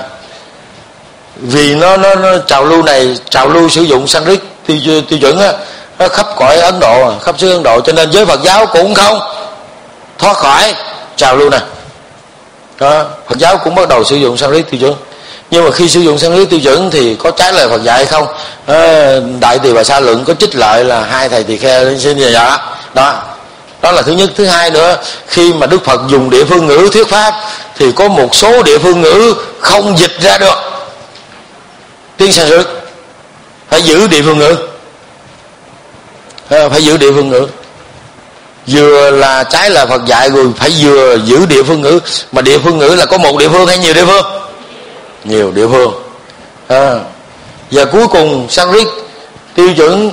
vì nó, nó, nó trào lưu này trào lưu sử dụng Sanskrit tiêu, tiêu chuẩn á nó khắp cõi Ấn Độ khắp xứ Ấn Độ cho nên giới Phật giáo cũng không thoát khỏi trào lưu này. Đó, Phật giáo cũng bắt đầu sử dụng Sanskrit tiêu chuẩn nhưng mà khi sử dụng Sanskrit tiêu chuẩn thì có trái lời Phật dạy hay không? À, đại tỳ bà sa lượng có trích lợi là hai thầy tỳ khe xin gì đó đó. Đó là thứ nhất. Thứ hai nữa khi mà Đức Phật dùng địa phương ngữ thuyết pháp thì có một số địa phương ngữ không dịch ra được. Tiếng Sanskrit phải giữ địa phương ngữ. Ờ, phải giữ địa phương ngữ. Vừa là trái là Phật dạy rồi phải vừa giữ địa phương ngữ. Mà địa phương ngữ là có một địa phương hay nhiều địa phương? Nhiều địa phương. À, và cuối cùng Sanskrit tiêu chuẩn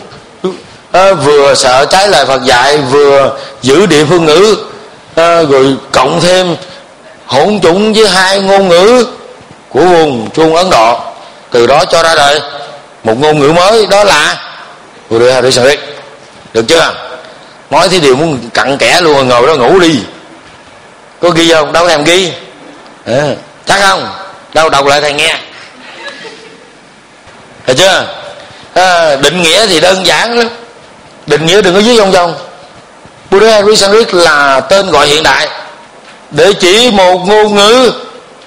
à, vừa sợ trái lời Phật dạy vừa giữ địa phương ngữ à, rồi cộng thêm hỗn chủng với hai ngôn ngữ của vùng Trung Ấn Độ. Từ đó cho ra đời một ngôn ngữ mới đó là Buddha Sanskrit được chưa? Nói thì điều muốn cặn kẽ luôn ngồi đó ngủ đi. Có ghi không? Đâu thèm ghi. À, chắc không? Đâu đọc lại thầy nghe. Được chưa? À, định nghĩa thì đơn giản lắm. Định nghĩa đừng có dưới vòng vòng. Buddha Sanskrit là tên gọi hiện đại để chỉ một ngôn ngữ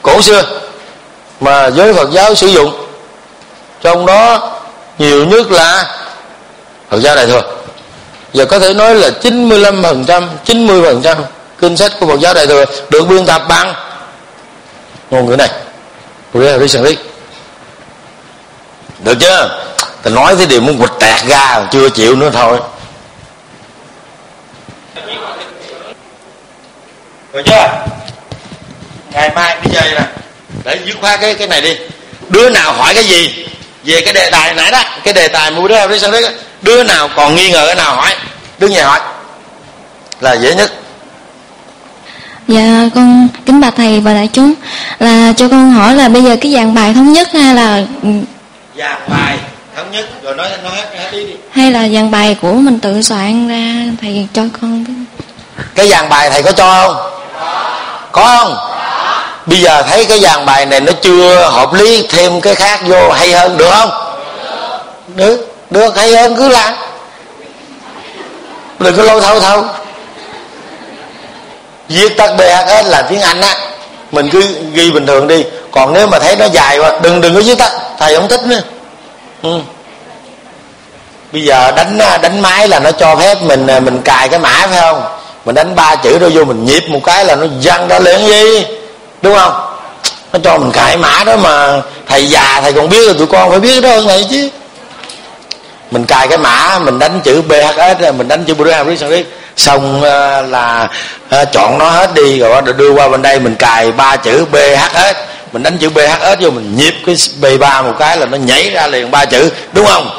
cổ xưa mà giới Phật giáo sử dụng. Trong đó nhiều nhất là Phật giáo Đại thừa. Giờ có thể nói là 95 phần trăm 90 phần trăm kinh sách của Phật giáo Đại thừa được biên tập bằng ngôn ngữ này. Buddha Sanskrit được chưa ta nói thế điều muốn quịch tẹt ra, chưa chịu nữa thôi. Được chưa? Ngày mai đi chơi nè. Để dứt khoát cái cái này đi. Đứa nào hỏi cái gì? Về cái đề tài nãy đó. Cái đề tài mua đứa đi sang đấy đứa nào còn nghi ngờ cái nào hỏi? Đứa nhà hỏi. Là dễ nhất. Dạ con kính bạch thầy và đại chúng. Là cho con hỏi là bây giờ cái dàn bài thống nhất hay là dàn bài thống nhất. Rồi nói nói hết, hết đi đi. hay là dàn bài của mình tự soạn ra thầy cho con biết. Cái dàn bài thầy có cho không? Có. Không? Bây giờ thấy cái dàn bài này nó chưa hợp lý thêm cái khác vô hay hơn được không? Được. Được. Hay hơn cứ làm. Đừng có lâu thâu thâu viết tắt bhs là tiếng anh á. Mình cứ ghi bình thường đi. Còn nếu mà thấy nó dài quá, đừng đừng có viết tắt. Thầy không thích nữa. Ừ. bây giờ đánh đánh máy là nó cho phép mình à, mình cài cái mã, phải không? Mình đánh ba chữ đó vô, mình nhịp một cái là nó văng ra liền gì? Đúng không? Nó cho mình cài mã đó mà thầy già, thầy còn biết rồi tụi con phải biết đó hơn này chứ mình cài cái mã, mình đánh chữ bhs mình đánh chữ Buddha xong ờ, là ờ, chọn nó hết đi, rồi đưa qua bên đây mình cài ba chữ bhs mình đánh chữ bhs vô, mình nhịp cái b 3 một cái là nó nhảy ra liền ba chữ, đúng không?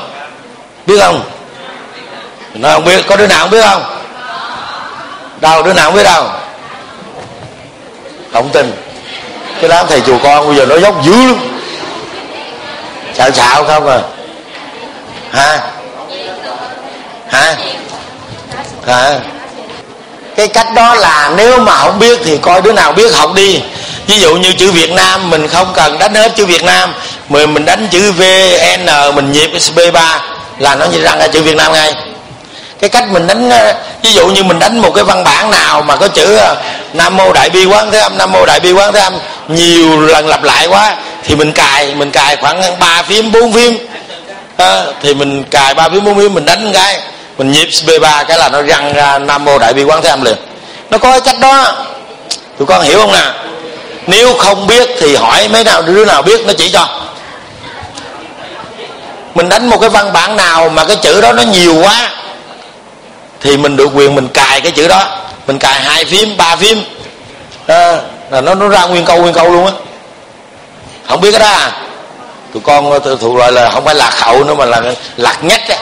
Biết không? Nó không biết, có đứa nào không biết không? Đâu, đứa nào không biết đâu? Không tin. Cái đám thầy chùa con bây giờ nó dốc dữ lắm. Xạo xạo không à hả hả hả cái cách đó là nếu mà không biết thì coi đứa nào biết học đi. Ví dụ như chữ Việt Nam, mình không cần đánh hết chữ Việt Nam, mà mình đánh chữ VN mình nhịp b 3 là nó như rằng là chữ Việt Nam ngay. Cái cách mình đánh ờ, ví dụ như mình đánh một cái văn bản nào mà có chữ ờ, nam mô đại bi quán thế âm, nam mô đại bi quán thế âm, nhiều lần lặp lại quá, thì mình cài mình cài khoảng ba phím, bốn phím à, thì mình cài ba phím bốn phím mình đánh cái mình nhịp b 3 cái là nó răng ra nam mô đại bi quán thế âm liền. Nó có cái cách đó. Tụi con hiểu không nè? Nếu không biết thì hỏi mấy nào đứa nào biết nó chỉ cho. Mình đánh một cái văn bản nào mà cái chữ đó nó nhiều quá thì mình được quyền mình cài cái chữ đó. Mình cài hai phím ba phím. À, là nó nó ra nguyên câu nguyên câu luôn á. Không biết cái đó à? Tụi con thuộc loại là không phải lạc hậu nữa mà là lạc nhất á.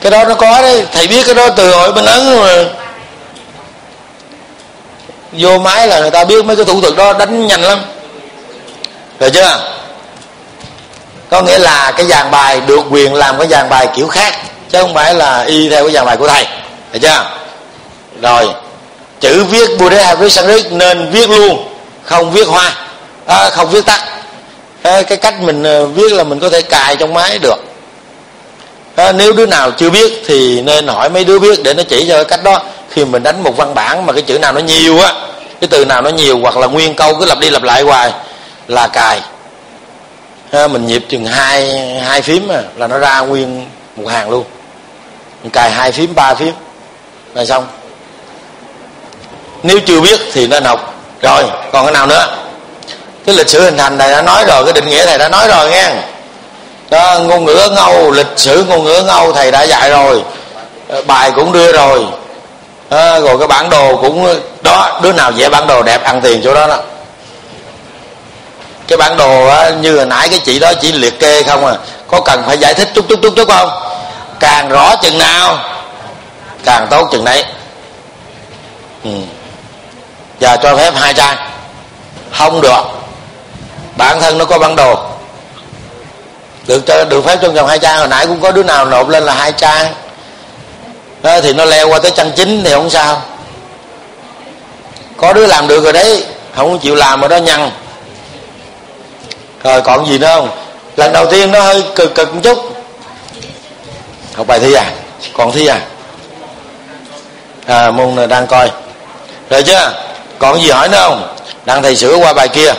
Cái đó nó có đấy thầy biết cái đó từ hồi bên ấn mà. Vô máy là người ta biết mấy cái thủ thuật đó đánh nhanh lắm. Rồi chưa? Có nghĩa là cái dàn bài được quyền làm cái dàn bài kiểu khác chứ không phải là y theo cái dàn bài của thầy. Được chưa? Rồi chữ viết Buddha viết Sanskrit nên viết luôn không viết hoa à, không viết tắt à, cái cách mình ờ, viết là mình có thể cài trong máy được. À, nếu đứa nào chưa biết thì nên hỏi mấy đứa biết để nó chỉ cho cái cách đó. Khi mình đánh một văn bản mà cái chữ nào nó nhiều á cái từ nào nó nhiều hoặc là nguyên câu cứ lặp đi lặp lại hoài là cài. À, mình nhịp chừng hai hai phím à, là nó ra nguyên một hàng luôn. Mình cài hai phím ba phím là xong. Nếu chưa biết thì nên học. Rồi còn cái nào nữa? Cái lịch sử hình thành thầy đã nói rồi cái định nghĩa thầy đã nói rồi nghe. Đó, ngôn ngữ ấn âu lịch sử ngôn ngữ ấn âu thầy đã dạy rồi ờ, bài cũng đưa rồi. À, rồi cái bản đồ cũng đó đứa nào vẽ bản đồ đẹp ăn tiền chỗ đó đó. Cái bản đồ á, như hồi nãy cái chị đó chỉ liệt kê không à. Có cần phải giải thích chút chút chút chút không? Càng rõ chừng nào càng tốt chừng đấy. Ừ. và cho phép hai trang. Không được bản thân nó có bản đồ. Được cho được phép trong vòng hai trang. Hồi nãy cũng có đứa nào nộp lên là hai trang. Đó, thì nó leo qua tới trang chính thì không sao. Có đứa làm được rồi đấy. Không chịu làm mà đó nhăn. Rồi còn gì nữa không? Lần đầu tiên nó hơi cực cực một chút. Học bài thi à? Còn thi à? À môn này đang coi. Rồi chưa? Còn gì hỏi nữa không? Đang thầy sửa qua bài kia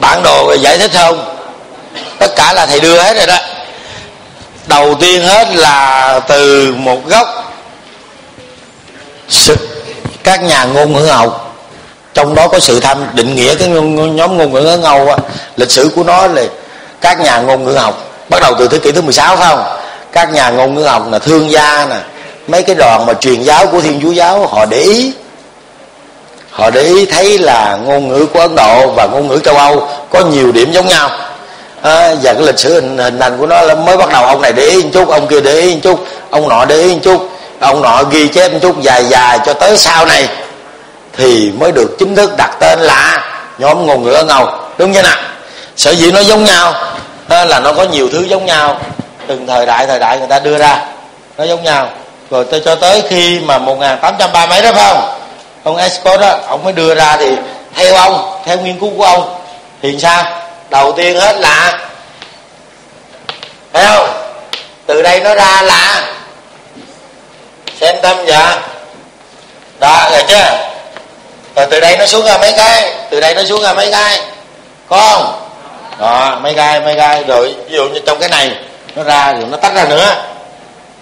bản đồ giải thích không? Tất cả là thầy đưa hết rồi đó. Đầu tiên hết là từ một góc các nhà ngôn ngữ học. Trong đó có sự tham định nghĩa cái nhóm ngôn ngữ ngầu á. Lịch sử của nó là các nhà ngôn ngữ học. Bắt đầu từ thế kỷ thứ 16 phải không? Các nhà ngôn ngữ học là thương gia nè. Mấy cái đoàn mà truyền giáo của thiên chúa giáo, họ để ý họ để ý thấy là ngôn ngữ của ấn độ và ngôn ngữ châu âu có nhiều điểm giống nhau. À, và cái lịch sử hình, hình thành của nó là mới bắt đầu ông này để ý một chút ông kia để ý một chút ông nọ để ý một chút ông nọ ghi chép một chút dài dài cho tới sau này thì mới được chính thức đặt tên là nhóm ngôn ngữ ấn âu. Đúng chưa nào? Sở dĩ nó giống nhau à, là nó có nhiều thứ giống nhau. Từng thời đại thời đại người ta đưa ra nó giống nhau. Rồi cho tới khi mà 1830 mấy đó phải không? Ông Escott đó ông mới đưa ra thì theo ông, theo nghiên cứu của ông. Thì sao? Đầu tiên hết là, thấy không? Từ đây nó ra là, xem tâm dạ đó rồi chứ rồi từ đây nó xuống ra mấy cái, từ đây nó xuống ra mấy cái. Có không? Đó, mấy gai mấy gai rồi, ví dụ như trong cái này, nó ra rồi nó tách ra nữa.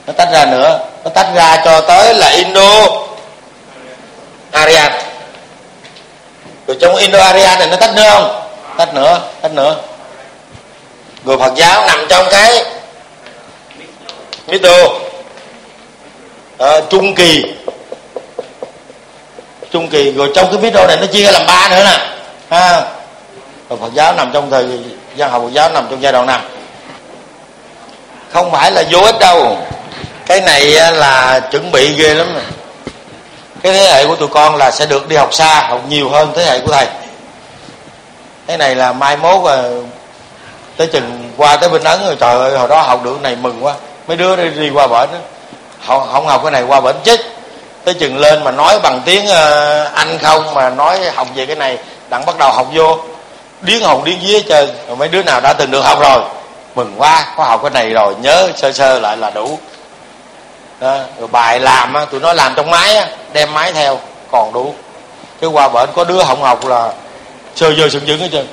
Nó tách ra nữa. Nó tách ra cho tới là indo. Aryan rồi trong indo Aryan này nó tách nữa không? Tách nữa tách nữa. Người phật giáo nằm trong cái mito à, ờ, trung kỳ. Trung kỳ rồi trong cái mito này nó chia làm ba nữa nè. Ha. Rồi phật giáo nằm trong thời gian học phật giáo nằm trong giai đoạn nào? Không phải là vô ích đâu. Cái này là chuẩn bị ghê lắm rồi cái thế hệ của tụi con là sẽ được đi học xa học nhiều hơn thế hệ của thầy. Cái này là mai mốt và tới chừng qua tới bên ấn rồi trời ơi hồi đó học được này mừng quá. Mấy đứa đi, đi qua bển không, không học cái này qua bển chết. Tới chừng lên mà nói bằng tiếng à, anh không mà nói học về cái này đặng bắt đầu học vô. Điếng hồn điếng vía chơi rồi mấy đứa nào đã từng được học rồi mừng quá có học cái này rồi nhớ sơ sơ lại là đủ đó. rồi bài làm á, tụi nó làm trong máy á, đem máy theo, còn đủ. Cái qua bển có đứa không học là sơ dơ sừng dững hết trơn.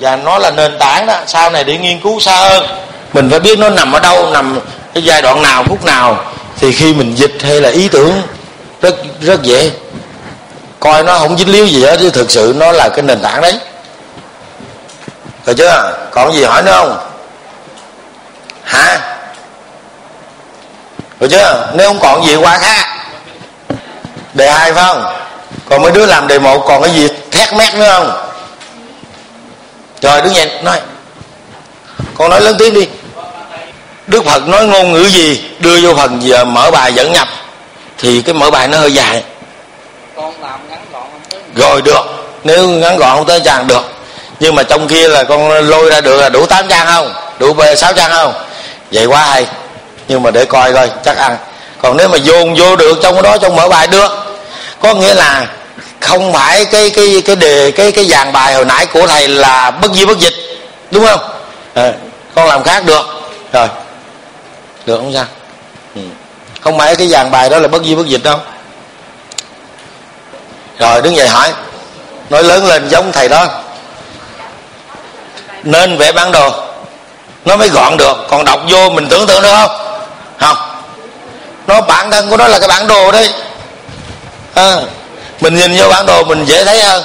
Và nó là nền tảng đó, sau này để nghiên cứu xa hơn. Mình phải biết nó nằm ở đâu, nằm cái giai đoạn nào, phút nào. Thì khi mình dịch hay là ý tưởng, rất rất dễ. Coi nó không dính líu gì hết, chứ thực sự nó là cái nền tảng đấy. Rồi chứ còn gì hỏi nữa không? Hả? Rồi chưa? Nếu không còn gì qua khác. Đề hai phải không? Còn mấy đứa làm đề một còn cái gì thét mét nữa không? Rồi đứng dậy nói. Con nói lớn tiếng đi. Đức phật nói ngôn ngữ gì đưa vô phần giờ mở bài dẫn nhập thì cái mở bài nó hơi dài. Con làm ngắn gọn không tới rồi được. Nếu ngắn gọn không tới trang được. Nhưng mà trong kia là con lôi ra được là đủ 8 trang không? Đủ sáu trang không? Vậy quá hay nhưng mà để coi coi chắc ăn. Còn nếu mà dồn vô được trong đó trong mở bài được. Có nghĩa là không phải cái cái cái đề cái cái dàn bài hồi nãy của thầy là bất di bất dịch đúng không? À, con làm khác được. Rồi. Được không sao? Ừ. không phải cái dàn bài đó là bất di bất dịch đâu. Rồi đứng dậy hỏi. Nói lớn lên giống thầy đó. Nên vẽ bản đồ. Nó mới gọn được. Còn đọc vô mình tưởng tượng được không? Không. Nó bản thân của nó là cái bản đồ đấy. À, mình nhìn vô bản đồ mình dễ thấy hơn.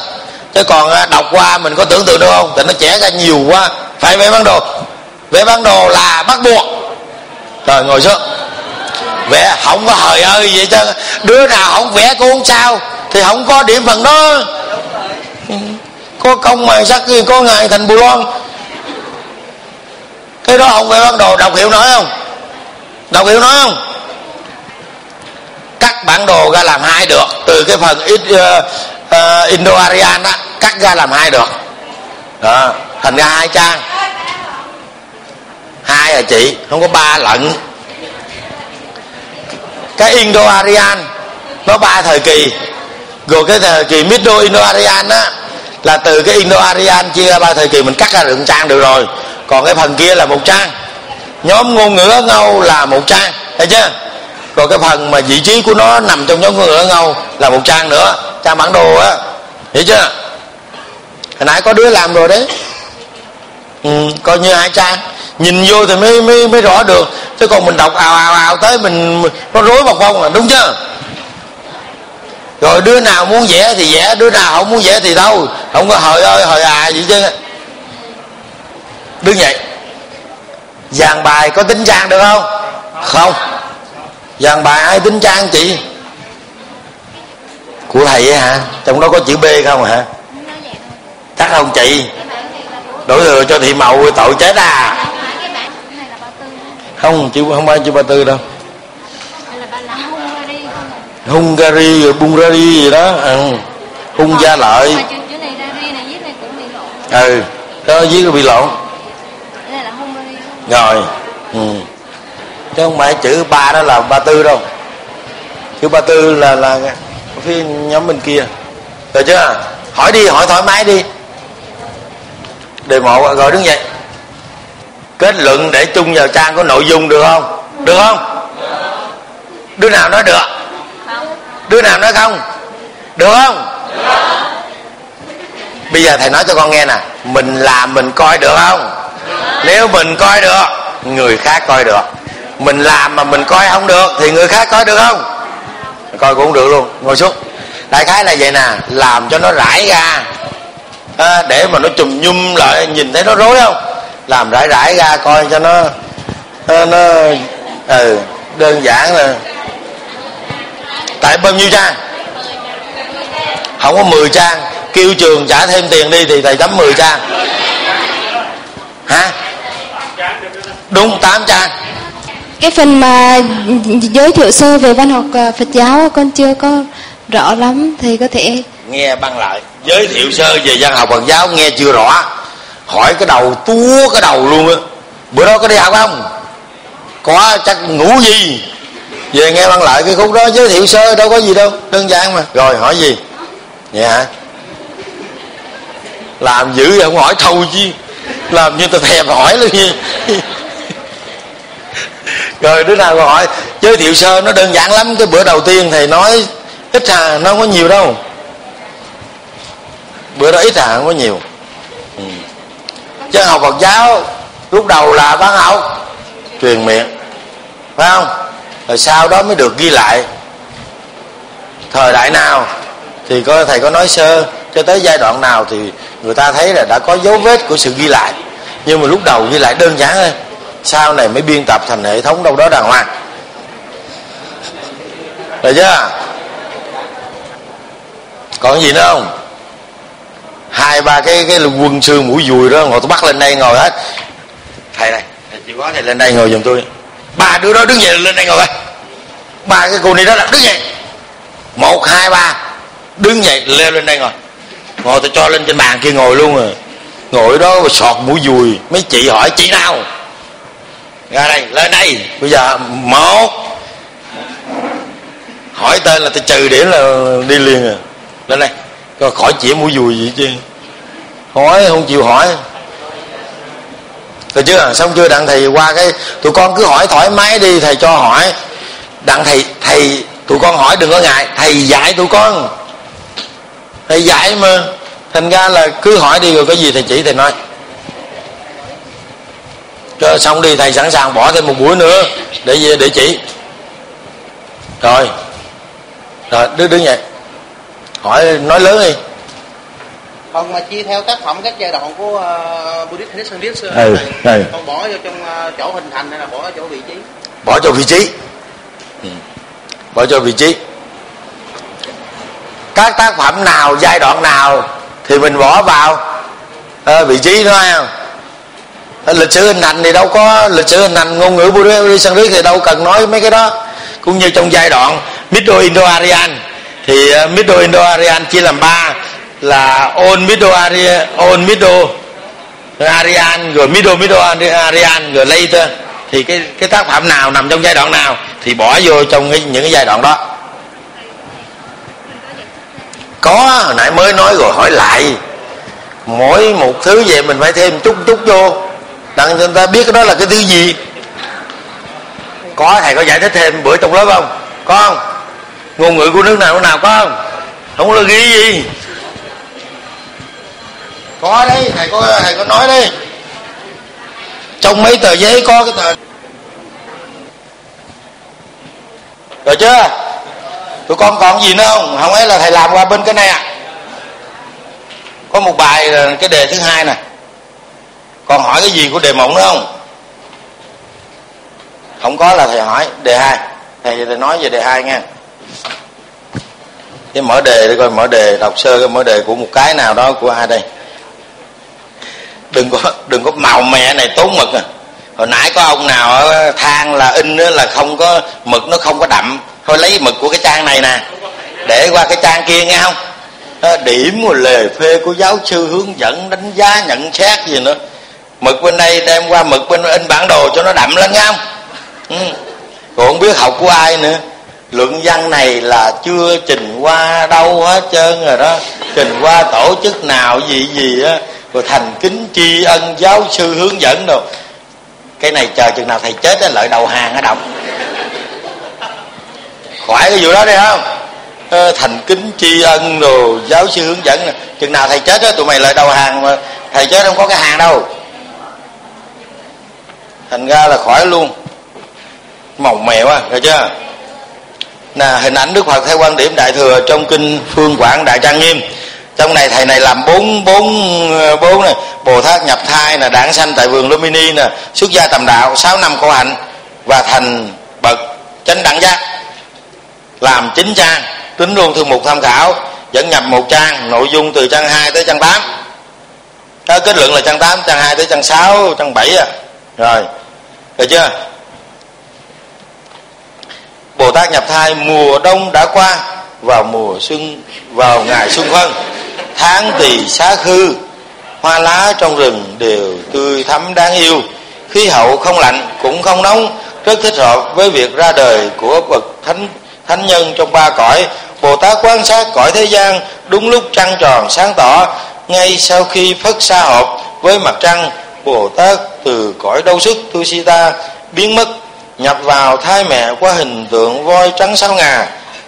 Chứ còn à, đọc qua mình có tưởng tượng được không? Thì nó trẻ ra nhiều quá. Phải vẽ bản đồ. Vẽ bản đồ là bắt buộc. Rồi ngồi xuống. Vẽ không có hời ơi vậy chứ. Đứa nào không vẽ cũng không sao. Thì không có điểm phần đó. Có công mài sắc gì có ngày thành bù loan. Cái đó không vẽ bản đồ đọc hiểu nói không? Đọc hiểu nói không? Cắt bản đồ ra làm hai được. Từ cái phần ít ờ, ờ, uh, uh, indo aryan á cắt ra làm hai được. Đó thành ra hai trang. Hai là chị không có ba lận. Cái indo aryan nó ba thời kỳ. Rồi cái thời kỳ Middle Indo-Aryan á là từ cái Indo-Aryan chia ra ba thời kỳ mình cắt ra được một trang được rồi. Còn cái phần kia là một trang nhóm ngôn ngữ Ấn Âu là một trang thấy chưa? Rồi cái phần mà vị trí của nó nằm trong nhóm ngôn ngữ Ấn Âu là một trang nữa trang bản đồ á hiểu chưa? Hồi nãy có đứa làm rồi đấy. Ừ, coi như hai trang. Nhìn vô thì mới mới mới rõ được. Chứ còn mình đọc ào ào ào tới mình nó rối vào phong là đúng chưa? Rồi đứa nào muốn vẽ thì vẽ đứa nào không muốn vẽ thì đâu. Không có hồi ơi hồi à gì chứ. Đứng vậy dàn bài có tính trang được không? Không. Dàn bài ai tính trang chị? Của thầy ấy hả? Trong đó có chữ b không hả? Chắc không chị. Đổi thừa cho thị mậu tội chết à. Không chữ không phải chữ ba tư đâu. Hungary rồi Bulgaria gì đó. Ừ. Hung gia lợi. Ừ. Đó viết bị lộn rồi. Ừ. chứ không phải chữ ba đó là ba tư đâu. Chữ ba tư là là phía nhóm bên kia. Được chưa? Hỏi đi, hỏi thoải mái đi. Đề một rồi đứng dậy. Kết luận để chung vào trang có nội dung được không? Được không? Đứa nào nói được? Đứa nào nói không? Được không? Bây giờ thầy nói cho con nghe nè. Mình làm mình coi được không? Nếu mình coi được người khác coi được. Mình làm mà mình coi không được thì người khác coi được không? Coi cũng được luôn ngồi xuống. Đại khái là vậy nè làm cho nó rải ra. À, để mà nó chùm nhum lại nhìn thấy nó rối không? Làm rải rải ra coi cho nó nó, nó ừ đơn giản là tại bao nhiêu trang? Không có 10 trang. Kêu trường trả thêm tiền đi thì thầy chấm 10 trang hả? Đúng 8 trang cái phần mà giới thiệu sơ về văn học à, Phật giáo con chưa có rõ lắm thì có thể nghe băng lại. Giới thiệu sơ về văn học Phật giáo nghe chưa rõ. Hỏi cái đầu túa cái đầu luôn á. Bữa đó có đi học không? Có chắc ngủ gì? Về nghe băng lại cái khúc đó giới thiệu sơ đâu có gì đâu đơn giản mà. Rồi hỏi gì? Vậy hả? Làm dữ vậy không hỏi thâu chi làm như tôi thèm hỏi luôn như rồi đứa nào gọi giới thiệu sơ, nó đơn giản lắm. Cái bữa đầu tiên thầy nói, ít à nó không có nhiều đâu. Bữa đó ít à không có nhiều. Ừ. chứ học Phật giáo, lúc đầu là văn học, truyền miệng. Phải không? Rồi sau đó mới được ghi lại. Thời đại nào thì có, thầy có nói sơ. Cho tới giai đoạn nào thì người ta thấy là đã có dấu vết của sự ghi lại. Nhưng mà lúc đầu ghi lại đơn giản thôi sau này mới biên tập thành hệ thống đâu đó đàng hoàng. Rồi chưa? Còn gì nữa không? Hai, ba cái cái quân sư mũi dùi đó, ngồi tôi bắt lên đây ngồi hết. Thầy này, thầy chịu quá, thầy lên đây ngồi giùm tôi. Ba đứa đó đứng dậy lên đây ngồi coi ba cái cô này đó là đứng dậy. Một, hai, ba, đứng dậy, leo lên đây ngồi ngồi tôi cho lên trên bàn kia ngồi luôn rồi ngồi đó mà sọt mũi dùi. Mấy chị hỏi, chị nào? Ra đây, lên đây. Bây giờ, một. Hỏi tên là tôi trừ điểm là đi liền à. Lên đây. Rồi khỏi chỉ mũi dùi gì chứ. Hỏi, không chịu hỏi. Được chưa? Xong chưa? Đặng thầy qua cái, tụi con cứ hỏi thoải mái đi, thầy cho hỏi. Đặng thầy thầy, tụi con hỏi đừng có ngại. Thầy dạy tụi con thầy dạy mà. Thành ra là cứ hỏi đi rồi có gì thầy chỉ thầy nói. Cho xong đi thầy sẵn sàng bỏ thêm một buổi nữa để về để chỉ. Rồi. Rồi đứng đứng vậy hỏi nói lớn đi. Còn mà chia theo tác phẩm các giai đoạn của uh, Buddhist Traditionalist uh, ừ, ừ. còn bỏ vô trong uh, chỗ hình thành hay là bỏ chỗ vị trí? Bỏ cho vị trí. Ừ. bỏ cho vị trí các tác phẩm nào giai đoạn nào thì mình bỏ vào? À, vị trí đó không à, ờ, lịch sử hình thành thì đâu có lịch sử hình thành ngôn ngữ Buddhist thì đâu cần nói mấy cái đó. Cũng như trong giai đoạn Middle Indo-Aryan thì uh, Middle Indo-Aryan chia làm ba là Old Middle Aryan, Old Middle Aryan rồi Middle Middle Aryan rồi later. Thì cái cái tác phẩm nào nằm trong giai đoạn nào thì bỏ vô trong cái, những cái giai đoạn đó có hồi nãy mới nói rồi, hỏi lại. Mỗi một thứ vậy mình phải thêm chút chút vô. Đặng người ta biết cái đó là cái thứ gì? Có, thầy có giải thích thêm bữa trong lớp không? Có không? Ngôn ngữ của nước nào nước nào có không? Không có ghi gì. Có đấy, thầy có thầy có nói đấy. Trong mấy tờ giấy có cái tờ rồi chưa? Tụi con còn gì nữa không? Không ấy là thầy làm qua bên cái này à có một bài là cái đề thứ hai nè. Còn hỏi cái gì của đề mộng nữa không? Không có là thầy hỏi, đề hai. Thầy thầy nói về đề hai nha cái mở đề để coi, mở đề, đọc sơ cái mở đề của một cái nào đó của ai đây? Đừng có đừng có màu mẹ này tốn mực à. Hồi nãy có ông nào than là in là không có, mực nó không có đậm thôi lấy mực của cái trang này nè. Để qua cái trang kia nghe không? À, điểm một lề phê của giáo sư hướng dẫn, đánh giá, nhận xét gì nữa. Mực bên đây đem qua mực bên in bản đồ cho nó đậm lên nghe không? Ừ. còn không biết học của ai nữa. Luận văn này là chưa trình qua đâu hết trơn rồi đó. Trình qua tổ chức nào gì gì á. Rồi thành kính tri ân giáo sư hướng dẫn đâu cái này chờ chừng nào thầy chết á, lợi đầu hàng á động khỏi cái vụ đó đi không thành kính tri ân rồi giáo sư hướng dẫn chừng nào thầy chết á, tụi mày lại đầu hàng mà thầy chết không có cái hàng đâu. Thành ra là khỏi luôn. Mỏng mèo quá rồi chưa? Là hình ảnh đức phật theo quan điểm đại thừa trong kinh phương quảng đại trang nghiêm. Trong này thầy này làm bốn bốn bốn này. Bồ tát nhập thai là đản sanh tại vườn lumini nè. Xuất gia tầm đạo, sáu năm khổ hạnh và thành bậc chánh đẳng giác làm chín trang tính luôn thư mục tham khảo dẫn nhập một trang nội dung từ trang 2 tới trang 8 đó, kết luận là trang 8 trang 2 tới trang 6 trang 7 à. Rồi được chưa? Bồ Tát nhập thai mùa đông đã qua vào mùa xuân vào ngày xuân phân tháng tỳ xá khư hoa lá trong rừng đều tươi thắm đáng yêu. Khí hậu không lạnh cũng không nóng rất thích hợp với việc ra đời của bậc thánh thánh nhân trong ba cõi bồ tát quan sát cõi thế gian, đúng lúc trăng tròn sáng tỏ, ngay sau khi phất xa hộp với mặt trăng bồ tát từ cõi đâu sức tusita biến mất, nhập vào thai mẹ qua hình tượng voi trắng sáu ngà.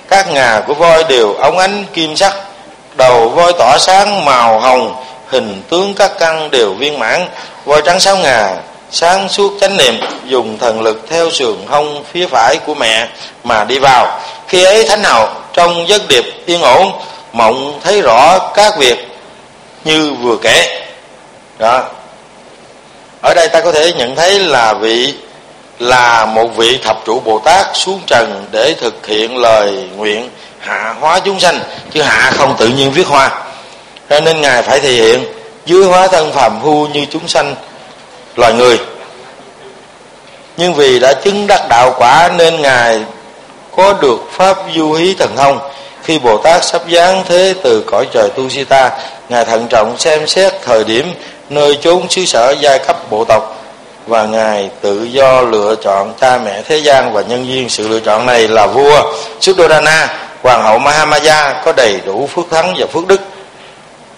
Các ngà của voi đều ống ánh kim sắc, đầu voi tỏa sáng màu hồng, hình tướng các căn đều viên mãn, voi trắng sáu ngà sáng suốt chánh niệm, dùng thần lực theo sườn hông phía phải của mẹ mà đi vào. Khi ấy thánh hậu trong giấc điệp yên ổn, mộng thấy rõ các việc như vừa kể. Đó. Ở đây ta có thể nhận thấy là vị, là một vị thập trụ bồ tát xuống trần để thực hiện lời nguyện hạ hóa chúng sanh, chứ hạ không tự nhiên viết hoa. Cho nên ngài phải thể hiện, dưới hóa thân phàm phu như chúng sanh loài người. Nhưng vì đã chứng đắc đạo quả nên ngài có được pháp du hí thần thông. Khi bồ tát sắp giáng thế từ cõi trời tu si ta ngài thận trọng xem xét thời điểm nơi chốn xứ sở giai cấp bộ tộc và ngài tự do lựa chọn cha mẹ thế gian và nhân viên sự lựa chọn này là vua Suddhodana, hoàng hậu Mahamaya có đầy đủ phước thắng và phước đức.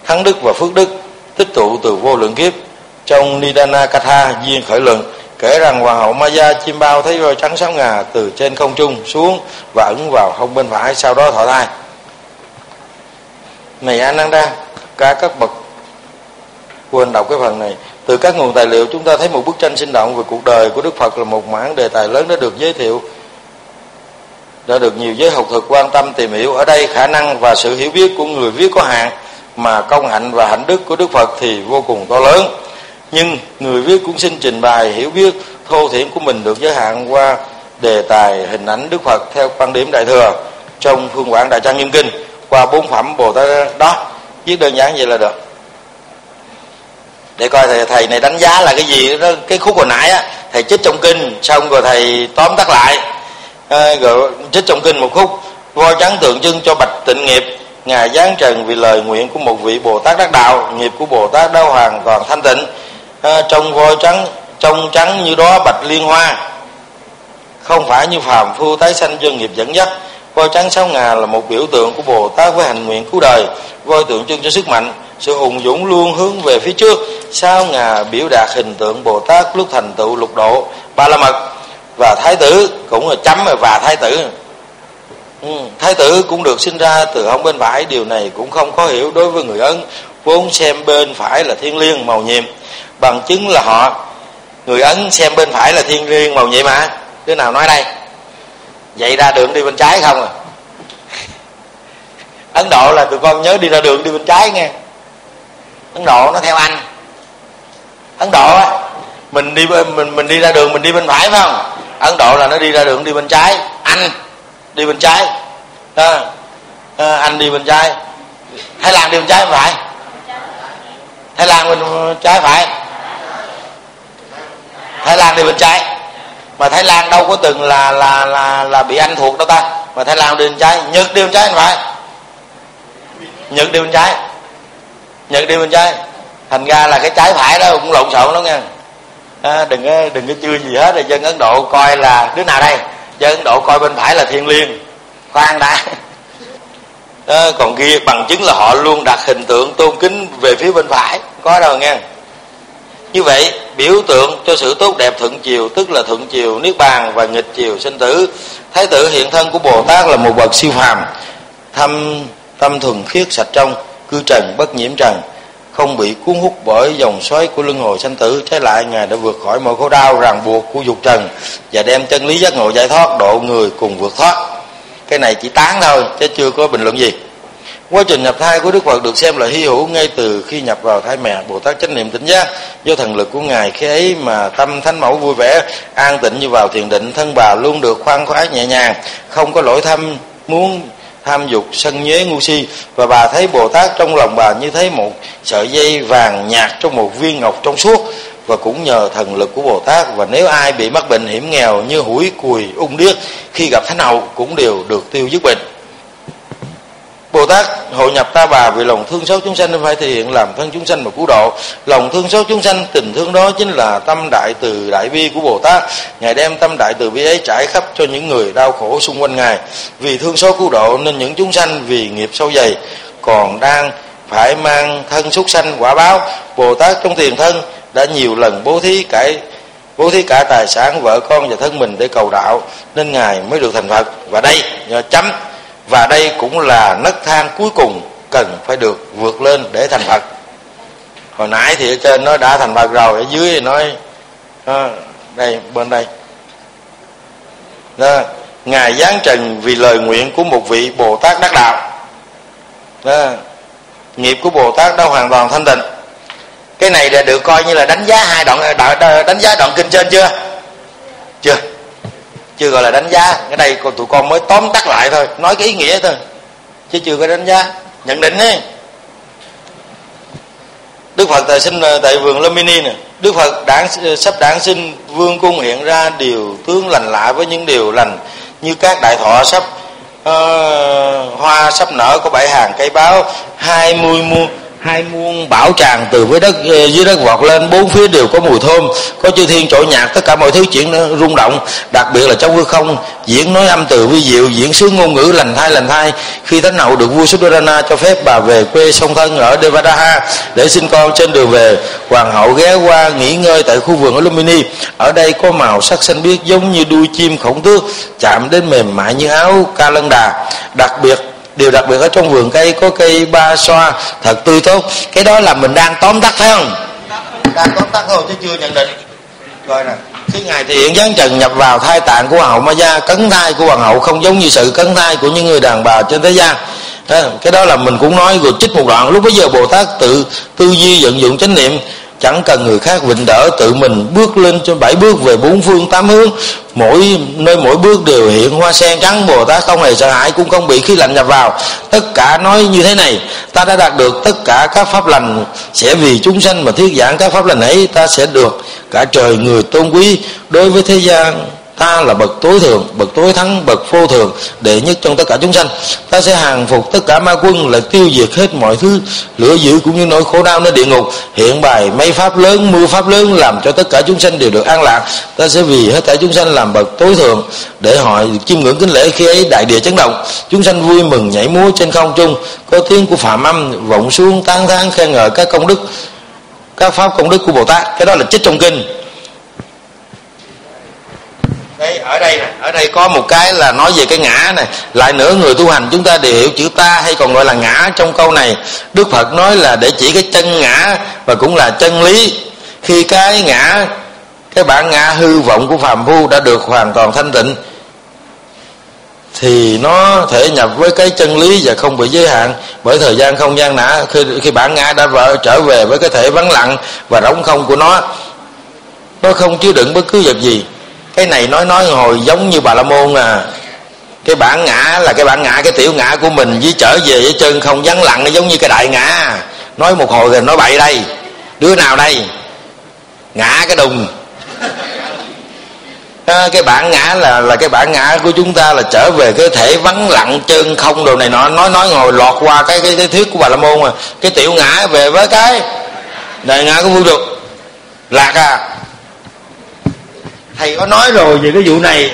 Thắng đức và phước đức tích tụ từ vô lượng kiếp trong Nidana Katha duyên khởi luận kể rằng hoàng hậu Maya chim bao thấy voi trắng sáu ngà từ trên không trung xuống và ẩn vào hông bên phải sau đó thọ thai. Này Ananda, đang cả các bậc quên đọc cái phần này. Từ các nguồn tài liệu chúng ta thấy một bức tranh sinh động về cuộc đời của Đức Phật là một mảng đề tài lớn đã được giới thiệu đã được nhiều giới học thực quan tâm tìm hiểu. Ở đây khả năng và sự hiểu biết của người viết có hạn mà công hạnh và hạnh đức của Đức Phật thì vô cùng to lớn nhưng người viết cũng xin trình bày hiểu biết thô thiển của mình được giới hạn qua đề tài hình ảnh Đức Phật theo quan điểm đại thừa trong phương quản đại trang nghiêm kinh qua bốn phẩm bồ tát đó. Viết đơn giản vậy là được. Để coi thầy, thầy này đánh giá là cái gì đó cái khúc hồi nãy á thầy chích trong kinh xong rồi thầy tóm tắt lại. À, rồi chích trong kinh một khúc voi trắng tượng trưng cho bạch tịnh nghiệp ngài giáng trần vì lời nguyện của một vị bồ tát đắc đạo nghiệp của bồ tát đã hoàn toàn thanh tịnh à, trong voi trắng trong trắng như đó bạch liên hoa. Không phải như phàm phu tái sanh do nghiệp dẫn dắt. Voi trắng sáu ngà là một biểu tượng của bồ tát với hành nguyện cứu đời. Voi tượng trưng cho sức mạnh sự hùng dũng luôn hướng về phía trước. Sáu ngà biểu đạt hình tượng bồ tát lúc thành tựu lục độ. Ba la mật và thái tử cũng là chấm và thái tử. Ừ, thái tử cũng được sinh ra từ hông bên phải. Điều này cũng không có hiểu đối với người ấn. Vốn xem bên phải là thiên liêng màu nhiệm bằng chứng là họ người ấn xem bên phải là thiên liêng màu vậy mà đứa nào nói đây? Vậy ra đường đi bên trái không à? Ấn độ là tụi con nhớ đi ra đường đi bên trái nghe. Ấn độ nó theo anh. Ấn độ á mình đi mình mình đi ra đường mình đi bên phải phải không? Ấn độ là nó đi ra đường đi bên trái. Anh đi bên trái. À, à, anh đi bên trái. Thái lan đi bên trái phải? Thái lan bên trái phải thái lan đi bên trái. Mà thái lan đâu có từng là là là là bị anh thuộc đâu ta? Mà thái lan đi bên trái. Nhật đi bên trái phải. Nhật đi bên trái. Nhật đi bên trái. Thành ra là cái trái phải đó cũng lộn xộn lắm nha. À, đừng có đừng có chưa gì hết. Rồi dân ấn độ coi là đứa nào đây? Dân ấn độ coi bên phải là thiên liêng. Khoan đã. À, còn kia bằng chứng là họ luôn đặt hình tượng tôn kính về phía bên phải. Có đâu nghe như vậy, biểu tượng cho sự tốt đẹp thuận chiều, tức là thuận chiều niết bàn và nghịch chiều sinh tử. Thái tử hiện thân của bồ tát là một bậc siêu phàm. Thâm, tâm thuần khiết sạch trong, cư trần bất nhiễm trần, không bị cuốn hút bởi dòng xoáy của luân hồi sanh tử. Trái lại ngài đã vượt khỏi mọi khổ đau ràng buộc của dục trần và đem chân lý giác ngộ giải thoát độ người cùng vượt thoát. Cái này chỉ tán thôi, chứ chưa có bình luận gì quá trình nhập thai của đức phật được xem là hy hữu ngay từ khi nhập vào thai mẹ. Bồ tát chánh niệm tỉnh giác do thần lực của ngài khi ấy mà tâm thánh mẫu vui vẻ, an tịnh như vào thiền định, thân bà luôn được khoan khoái nhẹ nhàng, không có lỗi thâm muốn tham dục sân nhế ngu si. Và bà thấy bồ tát trong lòng bà như thấy một sợi dây vàng nhạt trong một viên ngọc trong suốt. Và cũng nhờ thần lực của Bồ Tát, và nếu ai bị mắc bệnh hiểm nghèo như hủi cùi ung điếc, khi gặp thánh hậu cũng đều được tiêu dứt bệnh. Bồ Tát hội nhập ta bà vì lòng thương xót chúng sanh nên phải thể hiện làm thân chúng sanh và cứu độ. Lòng thương xót chúng sanh, tình thương đó chính là tâm đại từ đại bi của Bồ Tát. Ngài đem tâm đại từ bi ấy trải khắp cho những người đau khổ xung quanh Ngài. Vì thương xót cứu độ nên những chúng sanh vì nghiệp sâu dày còn đang phải mang thân súc sanh quả báo. Bồ Tát trong tiền thân đã nhiều lần bố thí cải bố thí cả tài sản vợ con và thân mình để cầu đạo nên ngài mới được thành phật và đây chấm và đây cũng là nấc thang cuối cùng cần phải được vượt lên để thành phật. Hồi nãy thì ở trên nó đã thành phật rồi ở dưới thì nói à, đây bên đây. Đó, ngài giáng trần vì lời nguyện của một vị bồ tát đắc đạo. Đó, nghiệp của bồ tát đã hoàn toàn thanh tịnh. Cái này đã được coi như là đánh giá hai đoạn đánh giá đoạn kinh trên chưa? Chưa chưa gọi là đánh giá. Cái đây còn tụi con mới tóm tắt lại thôi nói cái ý nghĩa thôi. Chứ chưa có đánh giá. Nhận định ấy. Đức Phật tại sinh tại vườn Lamini nè. Đức Phật đản, sắp đản sinh vương cung hiện ra điều tướng lành lạ với những điều lành như các đại thọ sắp uh, hoa sắp nở có bảy hàng cây báo hai mươi muôn hai muôn bảo tràng từ với đất ờ, dưới đất vọt lên, bốn phía đều có mùi thơm, có chư thiên trội nhạc, tất cả mọi thứ chuyển rung động. Đặc biệt là trong hư không, diễn nói âm từ vi diệu, diễn sướng ngôn ngữ lành thai lành thai. Khi thánh hậu được vua Sudarana cho phép, bà về quê sông thân ở Devadaha để sinh con trên đường về. Hoàng hậu ghé qua nghỉ ngơi tại khu vườn Lumini ở đây có màu sắc xanh biếc giống như đuôi chim khổng tước, chạm đến mềm mại như áo ca lân đà đặc biệt điều đặc biệt ở trong vườn cây có cây ba xoa thật tươi tốt. Cái đó là mình đang tóm tắt phải không? Đang tóm tắt thôi chứ chưa nhận định. Rồi nè. Khi ngài thì hiện giáng trần nhập vào thai tạng của hậu ma gia cấn thai của hoàng hậu không giống như sự cấn thai của những người đàn bà trên thế gian. Cái đó là mình cũng nói rồi trích một đoạn lúc bấy giờ bồ tát tự tư duy vận dụng chánh niệm chẳng cần người khác vịnh đỡ, tự mình bước lên cho bảy bước về bốn phương tám hướng. Mỗi nơi mỗi bước đều hiện hoa sen trắng, bồ tát không hề sợ hãi, cũng không bị khí lạnh nhập vào. Tất cả nói như thế này, ta đã đạt được tất cả các pháp lành, sẽ vì chúng sanh mà thuyết giảng các pháp lành ấy, ta sẽ được cả trời người tôn quý. Đối với thế gian ta là bậc tối thượng, bậc tối thắng, bậc vô thường, đệ nhất trong tất cả chúng sanh. Ta sẽ hàng phục tất cả ma quân, là tiêu diệt hết mọi thứ. Lửa dữ cũng như nỗi khổ đau nơi địa ngục. Hiện bài mấy pháp lớn mưa pháp lớn làm cho tất cả chúng sanh đều được an lạc. Ta sẽ vì hết cả chúng sanh làm bậc tối thượng, để họ chiêm ngưỡng kính lễ khi ấy đại địa chấn động. Chúng sanh vui mừng nhảy múa trên không trung. Có tiếng của phạm âm vọng xuống tán thán khen ngợi các công đức, các pháp công đức của bồ tát. Cái đó là chết trong kinh đây, ở đây này ở đây có một cái là nói về cái ngã này. Lại nữa người tu hành chúng ta đều hiểu chữ ta hay còn gọi là ngã trong câu này. Đức phật nói là để chỉ cái chân ngã và cũng là chân lý. Khi cái ngã, cái bản ngã hư vọng của phàm phu đã được hoàn toàn thanh tịnh, thì nó thể nhập với cái chân lý và không bị giới hạn. Bởi thời gian không gian nã khi khi bản ngã đã vợ trở về với cái thể vắng lặng và rỗng không của nó nó không chứa đựng bất cứ vật gì cái này nói nói hồi giống như bà la môn à. Cái bản ngã là cái bản ngã cái tiểu ngã của mình với trở về với chân không vắng lặng nó giống như cái đại ngã. Nói một hồi rồi nói bậy đây. Đứa nào đây? Ngã cái đùng. À, cái bản ngã là là cái bản ngã của chúng ta là trở về cái thể vắng lặng chân không đồ này nọ. Nói nói ngồi lọt qua cái cái, cái thuyết của bà la môn à. Cái tiểu ngã về với cái đại ngã của vô được lạc à thầy có nói rồi về cái vụ này.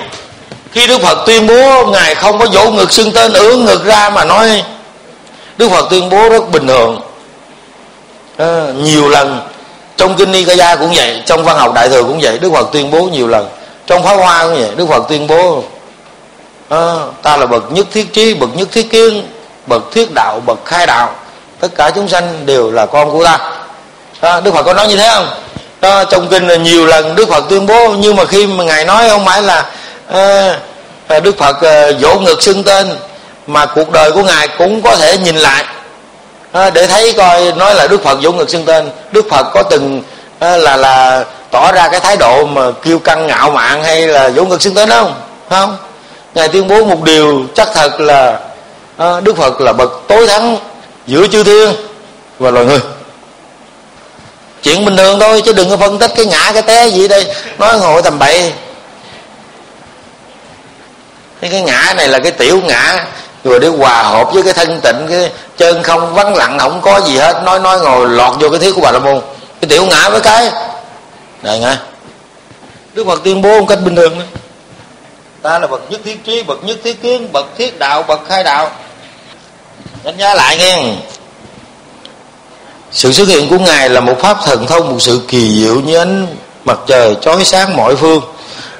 Khi đức phật tuyên bố ngài không có vỗ ngực xưng tên ưỡn ngực ra mà nói đức phật tuyên bố rất bình thường. À, nhiều lần trong kinh ni gia cũng vậy trong văn học đại thừa cũng vậy đức phật tuyên bố nhiều lần. Trong pháo hoa cũng vậy đức phật tuyên bố à, ta là bậc nhất thiết trí bậc nhất thiết kiến bậc thuyết đạo bậc khai đạo. Tất cả chúng sanh đều là con của ta. À, đức phật có nói như thế không? Đó, trong kinh là nhiều lần đức phật tuyên bố nhưng mà khi mà ngài nói không phải là à, đức phật à, vỗ ngực xưng tên mà cuộc đời của ngài cũng có thể nhìn lại. À, để thấy coi nói là đức phật vỗ ngực xưng tên đức phật có từng à, là là tỏ ra cái thái độ mà kiêu căng ngạo mạn hay là vỗ ngực xưng tên không? Không. Ngài tuyên bố một điều chắc thật là à, đức phật là bậc tối thắng giữa chư thiên và loài người chuyện bình thường thôi chứ đừng có phân tích cái ngã cái té gì đây. Nói ngồi tầm bậy. Cái, cái ngã này là cái tiểu ngã rồi để hòa hợp với cái thân tịnh cái chân không vắng lặng không có gì hết. Nói nói ngồi lọt vô cái thiết của bà la môn. Cái tiểu ngã với cái. Này nghe đức phật tuyên bố một cách bình thường đấy ta là bậc nhất thiết trí bậc nhất thiết kiến bậc thiết đạo bậc khai đạo. Đánh giá lại nghe sự xuất hiện của ngài là một pháp thần thông, một sự kỳ diệu như ánh mặt trời chói sáng mọi phương.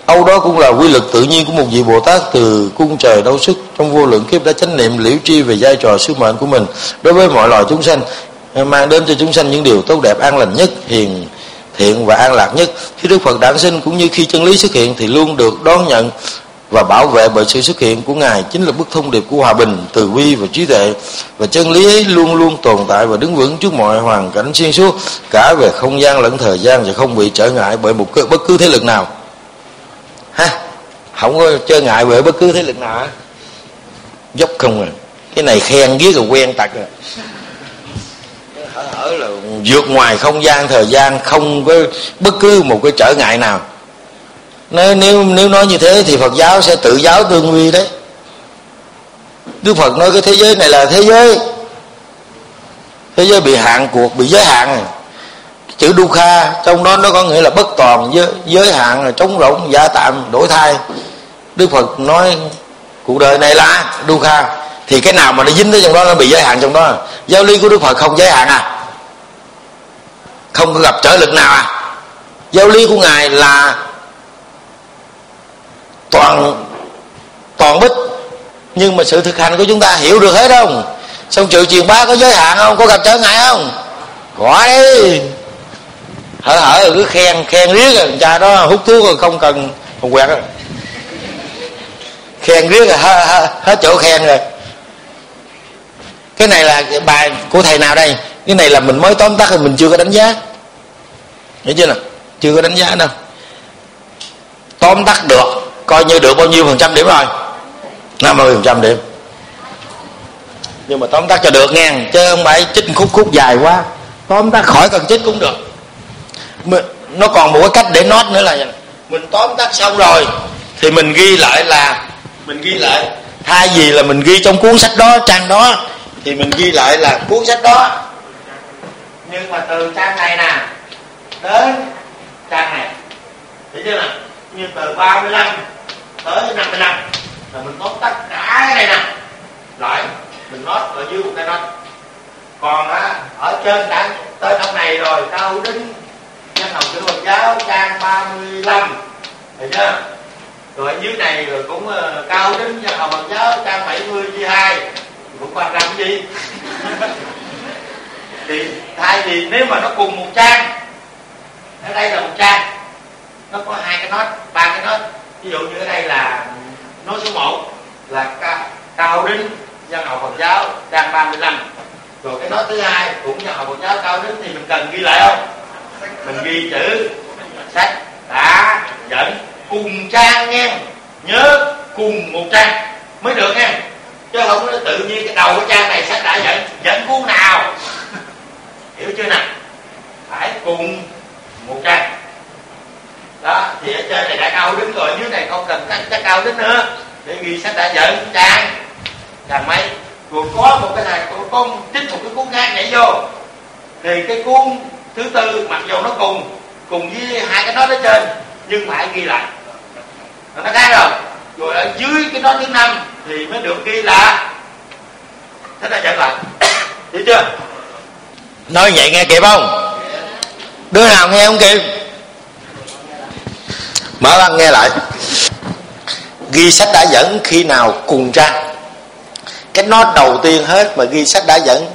Âu đó cũng là quy luật tự nhiên của một vị bồ tát từ cung trời đấu sức trong vô lượng kiếp đã chánh niệm liễu tri về vai trò sứ mệnh của mình. Đối với mọi loài chúng sanh ờ, mang đến cho chúng sanh những điều tốt đẹp an lành nhất, hiền thiện và an lạc nhất. Khi đức phật đản sinh cũng như khi chân lý xuất hiện thì luôn được đón nhận và bảo vệ bởi sự xuất hiện của ngài chính là bức thông điệp của hòa bình, từ bi và trí tuệ. Và chân lý ấy luôn luôn tồn tại và đứng vững trước mọi hoàn cảnh xuyên suốt, cả về không gian lẫn thời gian, và không bị trở ngại bởi một bất cứ thế lực nào. Ha, không có trở ngại bởi bất cứ thế lực nào dốc không à. Cái này khen ghét rồi quen tật rồi. Hở hở là vượt ngoài không gian, thời gian, không có bất cứ một cái trở ngại nào nếu nếu nếu nói như thế thì Phật giáo sẽ tự giáo tương vi đấy. Đức Phật nói cái thế giới này là thế giới. Thế giới bị hạn cuộc bị giới hạn chữ Dukha trong đó nó có nghĩa là bất toàn giới, giới hạn là trống rỗng giả tạm đổi thay. Đức Phật nói cuộc đời này là Dukha thì cái nào mà nó dính tới trong đó nó bị giới hạn trong đó. Giáo lý của Đức Phật không giới hạn à? Không có gặp trở lực nào à? Giáo lý của ngài là toàn toàn bích. Nhưng mà sự thực hành của chúng ta hiểu được hết không? Xong sự truyền bá có giới hạn không? Có gặp trở ngại không? Có đi hở hở rồi cứ khen khen riết rồi cha đó hút thuốc rồi không cần một quẹt rồi. Khen riết rồi hết, hết, hết chỗ khen rồi. Cái này là bài của thầy nào đây? Cái này là mình mới tóm tắt rồi mình chưa có đánh giá. Hiểu chưa nào? Chưa có đánh giá đâu. Tóm tắt được coi như được bao nhiêu phần trăm điểm rồi. 50 phần trăm điểm. Nhưng mà tóm tắt cho được nghe, chứ không phải chích khúc khúc dài quá. Tóm tắt khỏi cần chích cũng được. Nó còn một cái cách để nốt nữa là mình tóm tắt xong rồi thì mình ghi lại là, mình ghi lại thay vì là mình ghi trong cuốn sách đó, trang đó, thì mình ghi lại là cuốn sách đó. Nhưng mà từ trang này nè, đến trang này. Thấy chưa nào như từ 35 tới 55 là mình có tất cả cái này nè. Lại mình nốt ở dưới một cái nốt còn á ở trên đã tới ông này rồi ờ, cao đính. Nhân hồng chữ Phật giáo trang 35 hiểu chưa rồi ở dưới này rồi cũng uh, cao đính nhân hồng Phật giáo trang 70 chia hai. Cũng quan trọng gì? Thì thay vì nếu mà nó cùng một trang ở đây là một trang nó có hai cái nốt ba cái nốt ví dụ như ở đây là nói số 1 là ca, cao đính dân học Phật giáo trang 35 rồi cái nói thứ hai cũng dân học Phật giáo cao đính thì mình cần ghi lại không? Mình ghi chữ sách đã dẫn cùng trang nghe nhớ cùng một trang mới được nghe. Chứ không có tự nhiên cái đầu cái trang này sách đã dẫn dẫn cuốn nào. Hiểu chưa nè phải cùng một trang đó thì ở trên này đã cao đứng rồi dưới này không cần cách chắc cao đứng nữa. Để ghi sách đã dẫn trang trang mấy rồi có một cái này có, có tiếp một cái cuốn khác nhảy vô. Thì cái cuốn thứ tư mặc dù nó cùng cùng với hai cái đó ở trên nhưng phải ghi lại. Nó khác rồi. Rồi ở dưới cái đó thứ năm thì mới được ghi là thế là dẫn lại. Hiểu chưa? Nói vậy nghe kịp không? Đứa nào nghe không kịp? Mở băng nghe lại. Ghi sách đã dẫn khi nào cùng trang cái nó đầu tiên hết mà ghi sách đã dẫn.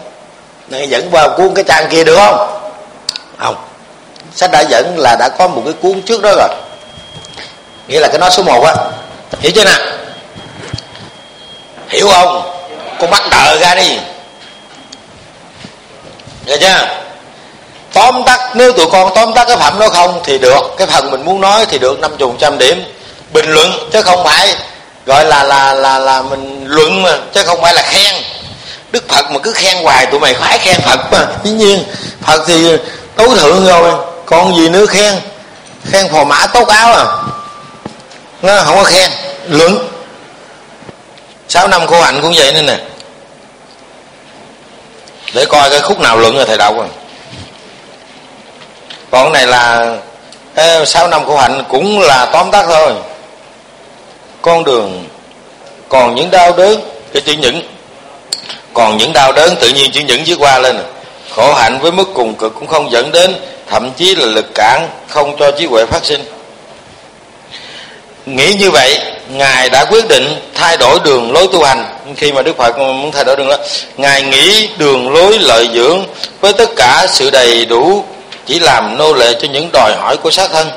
Này, dẫn vào cuốn cái trang kia được không? Không. Sách đã dẫn là đã có một cái cuốn trước đó rồi. Nghĩa là cái nó số 1 á. Hiểu chưa nè hiểu không? Con bắt tờ ra đi. Được chưa? Tóm tắt, nếu tụi con tóm tắt cái phẩm đó không thì được, cái phần mình muốn nói thì được năm chục trăm điểm. Bình luận, chứ không phải gọi là là là là mình luận mà, chứ không phải là khen. Đức phật mà cứ khen hoài, tụi mày khoái khen phật mà. Dĩ nhiên, phật thì tối thượng rồi, còn gì nữa khen? Khen phò mã tốt áo à. Nó không có khen, luận. Sáu năm khổ hạnh cũng vậy nên nè. Để coi cái khúc nào luận rồi thầy đọc rồi còn cái này là ờ, sáu năm khổ hạnh cũng là tóm tắt thôi. Con đường, còn những đau đớn cái chữ những còn những đau đớn tự nhiên chữ những viết qua lên. Khổ hạnh với mức cùng cực cũng không dẫn đến, thậm chí là lực cản không cho trí huệ phát sinh. Nghĩ như vậy, ngài đã quyết định thay đổi đường lối tu hành. Khi mà đức phật muốn thay đổi đường lối, ngài nghĩ đường lối lợi dưỡng với tất cả sự đầy đủ chỉ làm nô lệ cho những đòi hỏi của xác thân.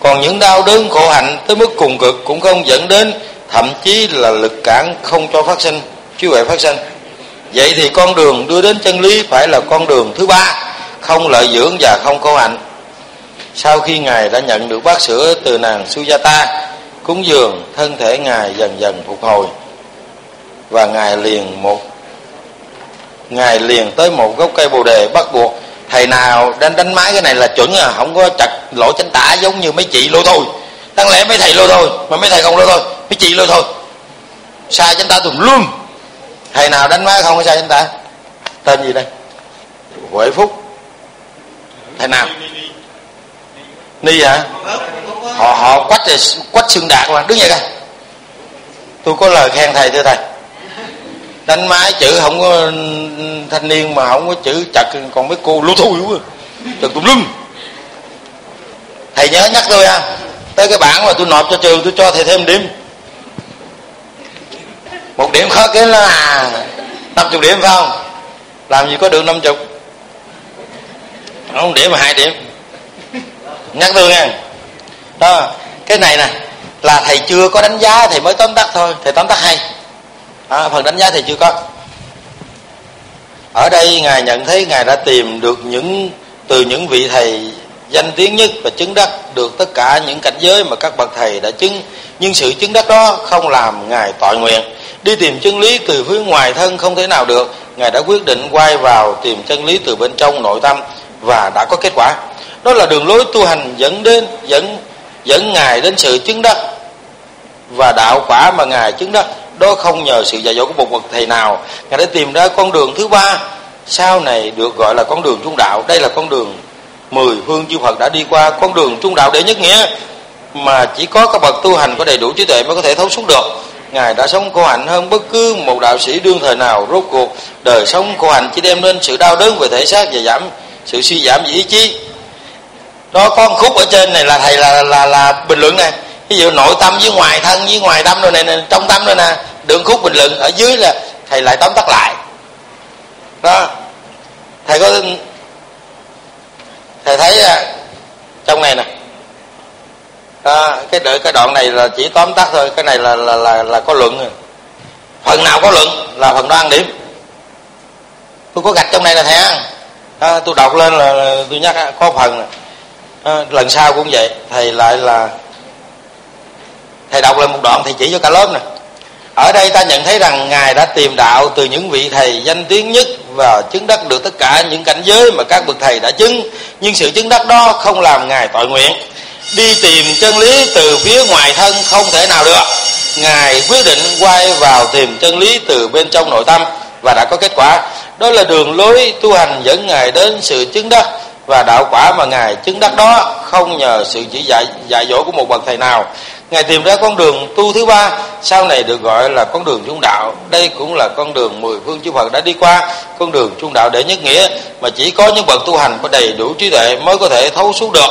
Còn những đau đớn khổ hạnh tới mức cùng cực cũng không dẫn đến, thậm chí là lực cản không cho phát sinh, chứ vậy phát sinh. Vậy thì con đường đưa đến chân lý phải là con đường thứ ba, không lợi dưỡng và không khổ hạnh. Sau khi ngài đã nhận được bát sữa từ nàng sujata, cúng dường thân thể ngài dần dần phục hồi. Và ngài liền một, ngài liền tới một gốc cây bồ đề bắt buộc thầy nào đánh đánh máy cái này là chuẩn à không có chặt lỗ chánh tả giống như mấy chị lôi thôi. Đáng lẽ mấy thầy lôi thôi, mà mấy thầy không lôi thôi, mấy chị lôi thôi. Sai chánh tả tùm luôn thầy nào đánh máy không có sai chánh tả? Tên gì đây? Huệ phúc. Thầy nào? Ni hả? Họ họ quách quách xương đạt mà, đứng vậy coi. Tôi có lời khen thầy thưa thầy đánh máy chữ không có thanh niên mà không có chữ chặt, còn mấy cô lú thui quá. Chật tùm lum. Thầy nhớ nhắc tôi à tới cái bảng mà tôi nộp cho trường, tôi cho thầy thêm điểm. Một điểm khó cái là năm chục điểm, phải không? Làm gì có được năm chục? Không điểm mà hai điểm. Nhắc tôi nghe. Đó, cái này nè, là thầy chưa có đánh giá, thầy mới tóm tắt thôi. Thầy tóm tắt hay à, phần đánh giá thì chưa có. Ở đây ngài nhận thấy ngài đã tìm được những từ những vị thầy danh tiếng nhất và chứng đắc được tất cả những cảnh giới mà các bậc thầy đã chứng. Nhưng sự chứng đắc đó không làm ngài tội nguyện. Đi tìm chân lý từ phía ngoài thân không thể nào được. Ngài đã quyết định quay vào tìm chân lý từ bên trong nội tâm và đã có kết quả. Đó là đường lối tu hành dẫn đến dẫn dẫn ngài đến sự chứng đắc và đạo quả mà ngài chứng đắc đó không nhờ sự dạy dỗ của một bậc thầy nào. Ngài đã tìm ra con đường thứ ba. Sau này được gọi là con đường trung đạo. Đây là con đường mười phương chư Phật đã đi qua. Con đường trung đạo để nhất nghĩa. Mà chỉ có các bậc tu hành có đầy đủ trí tuệ mới có thể thấu suốt được. Ngài đã sống khổ hạnh hơn bất cứ một đạo sĩ đương thời nào. Rốt cuộc đời sống khổ hạnh chỉ đem đến sự đau đớn về thể xác và giảm sự suy giảm về ý chí. Đó có một khúc ở trên này là thầy là là là, là bình luận này ví dụ nội tâm với ngoài thân với ngoài tâm rồi này, này trong tâm rồi nè đường khúc bình luận ở dưới là thầy lại tóm tắt lại. Đó. Thầy có thầy thấy à, trong này nè. Đó, cái đợi cái đoạn này là chỉ tóm tắt thôi cái này là là là, là có luận rồi. Phần nào có luận là phần đó ăn điểm. Tôi có gạch trong này là thầy à, tôi đọc lên là, là tôi nhắc à, có phần. À, lần sau cũng vậy thầy lại là thầy đọc lên một đoạn, thầy chỉ cho cả lớp nè. Ở đây ta nhận thấy rằng ngài đã tìm đạo từ những vị thầy danh tiếng nhất và chứng đắc được tất cả những cảnh giới mà các bậc thầy đã chứng. Nhưng sự chứng đắc đó không làm ngài tội nguyện. Đi tìm chân lý từ phía ngoài thân không thể nào được. Ngài quyết định quay vào tìm chân lý từ bên trong nội tâm và đã có kết quả. Đó là đường lối tu hành dẫn ngài đến sự chứng đắc và đạo quả mà ngài chứng đắc đó không nhờ sự chỉ dạy dạy dỗ của một bậc thầy nào ngài tìm ra con đường tu thứ ba sau này được gọi là con đường trung đạo. Đây cũng là con đường mười phương chư phật đã đi qua con đường trung đạo để nhất nghĩa mà chỉ có những bậc tu hành có đầy đủ trí tuệ mới có thể thấu suốt được.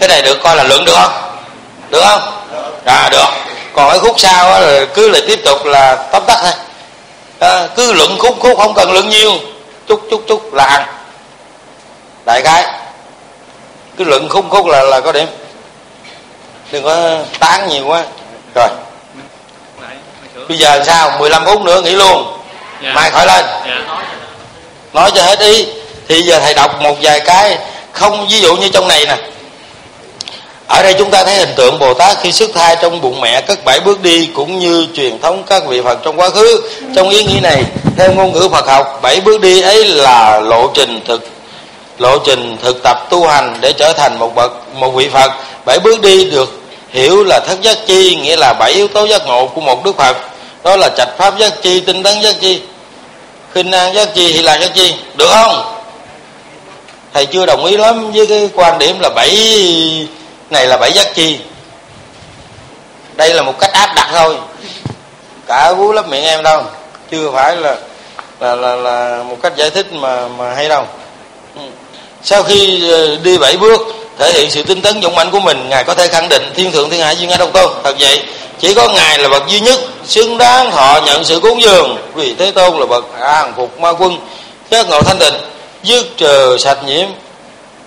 Cái này được coi là luận được không? Được không? À được. Còn cái khúc sau là cứ lại tiếp tục là tóm tắt thôi. À, cứ luận khúc khúc không cần luận nhiều. Chút chút chút là ăn. Đại khái. Cứ luận khúc khúc là là có điểm đừng có tán nhiều quá rồi bây giờ sao 15 phút nữa nghỉ luôn dạ. mai khỏi lên dạ. nói cho hết ý thì giờ thầy đọc một vài cái không ví dụ như trong này nè ở đây chúng ta thấy hình tượng Bồ Tát khi xuất thai trong bụng mẹ cất bảy bước đi cũng như truyền thống các vị Phật trong quá khứ. Trong ý nghĩa này, theo ngôn ngữ Phật học, bảy bước đi ấy là lộ trình thực lộ trình thực tập tu hành để trở thành một bậc một vị Phật. Bảy bước đi được hiểu là thất giác chi nghĩa là bảy yếu tố giác ngộ của một đức Phật. Đó là trạch pháp giác chi, tinh tấn giác chi, khinh an giác chi, hy lạc giác chi. Được không? Thầy chưa đồng ý lắm với cái quan điểm là bảy này là bảy giác chi đây là một cách áp đặt thôi cả vú lấp miệng em đâu chưa phải là là là, là một cách giải thích mà mà hay đâu ừ. sau khi ờ, đi bảy bước thể hiện sự tinh tấn dũng mãnh của mình, ngài có thể khẳng định thiên thượng thiên hạ duy ngã độc tôn. Thật vậy, chỉ có ngài là bậc duy nhất xứng đáng họ nhận sự cúng dường, vì thế tôn là bậc hàng phục ma quân. Giác ngộ thanh tịnh dứt trừ sạch nhiễm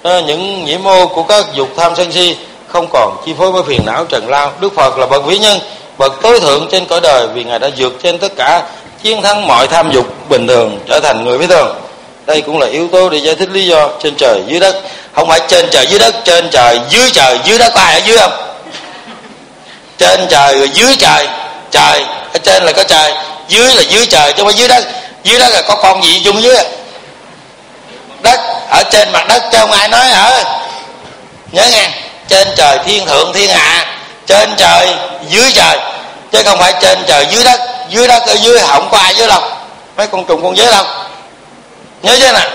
ờ, những nhiễm ô của các dục tham sân si, không còn chi phối với phiền não trần lao. Đức phật là bậc vĩ nhân, bậc tối thượng trên cõi đời, vì ngài đã vượt trên tất cả chiến thắng mọi tham dục bình thường, trở thành người vĩ thường đây cũng là yếu tố để giải thích lý do trên trời, dưới đất. Không phải trên trời, dưới đất, trên trời, dưới trời, dưới đất có ai ở dưới không? Trên trời rồi dưới trời trời ở trên là có trời, dưới là dưới trời chứ không phải dưới đất. Dưới đất là có con gì chung dưới à? đất, ở trên mặt đất chứ không ai nói ở nhớ nghe, trên trời thiên thượng thiên hạ, trên trời dưới trời, chứ không phải trên trời dưới đất. Dưới đất ở dưới không có ai dưới đâu mấy con trùng con dưới đâu nhớ chứ nè?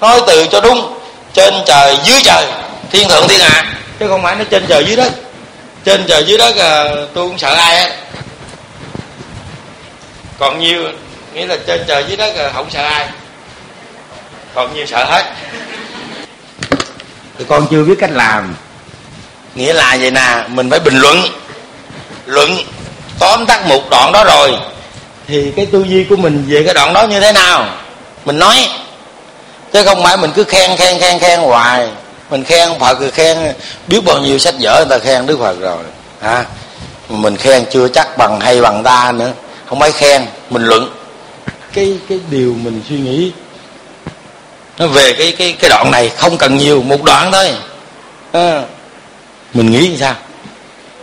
Nói từ cho đúng trên trời dưới trời thiên thượng thiên hạ. Chứ không phải nó trên trời dưới đất. Trên trời dưới đất à, tôi cũng sợ ai hết. Còn nhiều nghĩa là trên trời dưới đất à, không sợ ai. Còn nhiều sợ hết. Thì con chưa biết cách làm. Nghĩa là vậy nè mình phải bình luận. Luận tóm tắt một đoạn đó rồi. Thì cái tư duy của mình về cái đoạn đó như thế nào mình nói. Chứ không phải mình cứ khen khen khen khen hoài. Mình khen phật thì khen biết bao nhiêu sách vở người ta khen đức phật rồi. Hả? Mình khen chưa chắc bằng hay bằng ta nữa. Không phải khen mình luận. Cái cái điều mình suy nghĩ. Nó về cái cái cái đoạn này không cần nhiều một đoạn thôi. À, mình nghĩ sao?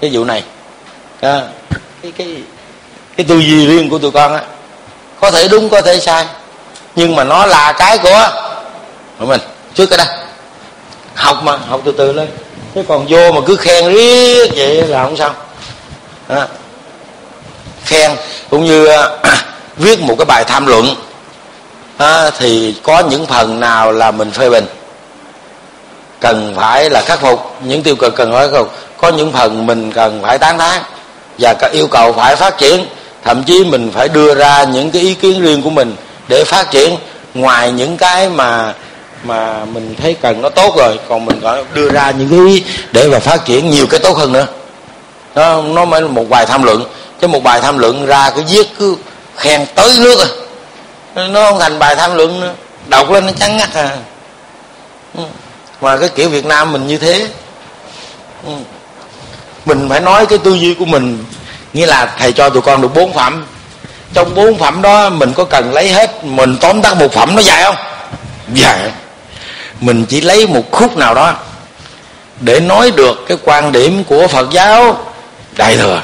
Cái vụ này. À, cái cái cái tư duy riêng của tụi con á có thể đúng có thể sai nhưng mà nó là cái của của mình. Trước cái đó. Học mà học từ từ lên. Chứ còn vô mà cứ khen riết vậy là không sao. Đó. khen cũng như à, viết một cái bài tham luận. À, thì có những phần nào là mình phê bình? Cần phải là khắc phục. Những tiêu cực cần phải khắc phục. Có những phần mình cần phải tán thán. Và yêu cầu phải phát triển. Thậm chí mình phải đưa ra những cái ý kiến riêng của mình để phát triển ngoài những cái mà mà mình thấy cần nó tốt rồi. Còn mình gọi đưa ra những cái để mà phát triển nhiều cái tốt hơn nữa. Nó nó mới là một bài tham luận. Chứ một bài tham luận ra cứ viết cứ khen tới nước à. Nó không thành bài tham luận nữa. Đọc lên nó chán ngắt à. Ừ. Mà cái kiểu việt nam mình như thế ừ. mình phải nói cái tư duy của mình. Nghĩa là thầy cho tụi con được bốn phẩm trong bốn phẩm đó mình có cần lấy hết mình tóm tắt một phẩm nó dài không? Dài. Mình chỉ lấy một khúc nào đó để nói được cái quan điểm của phật giáo đại thừa.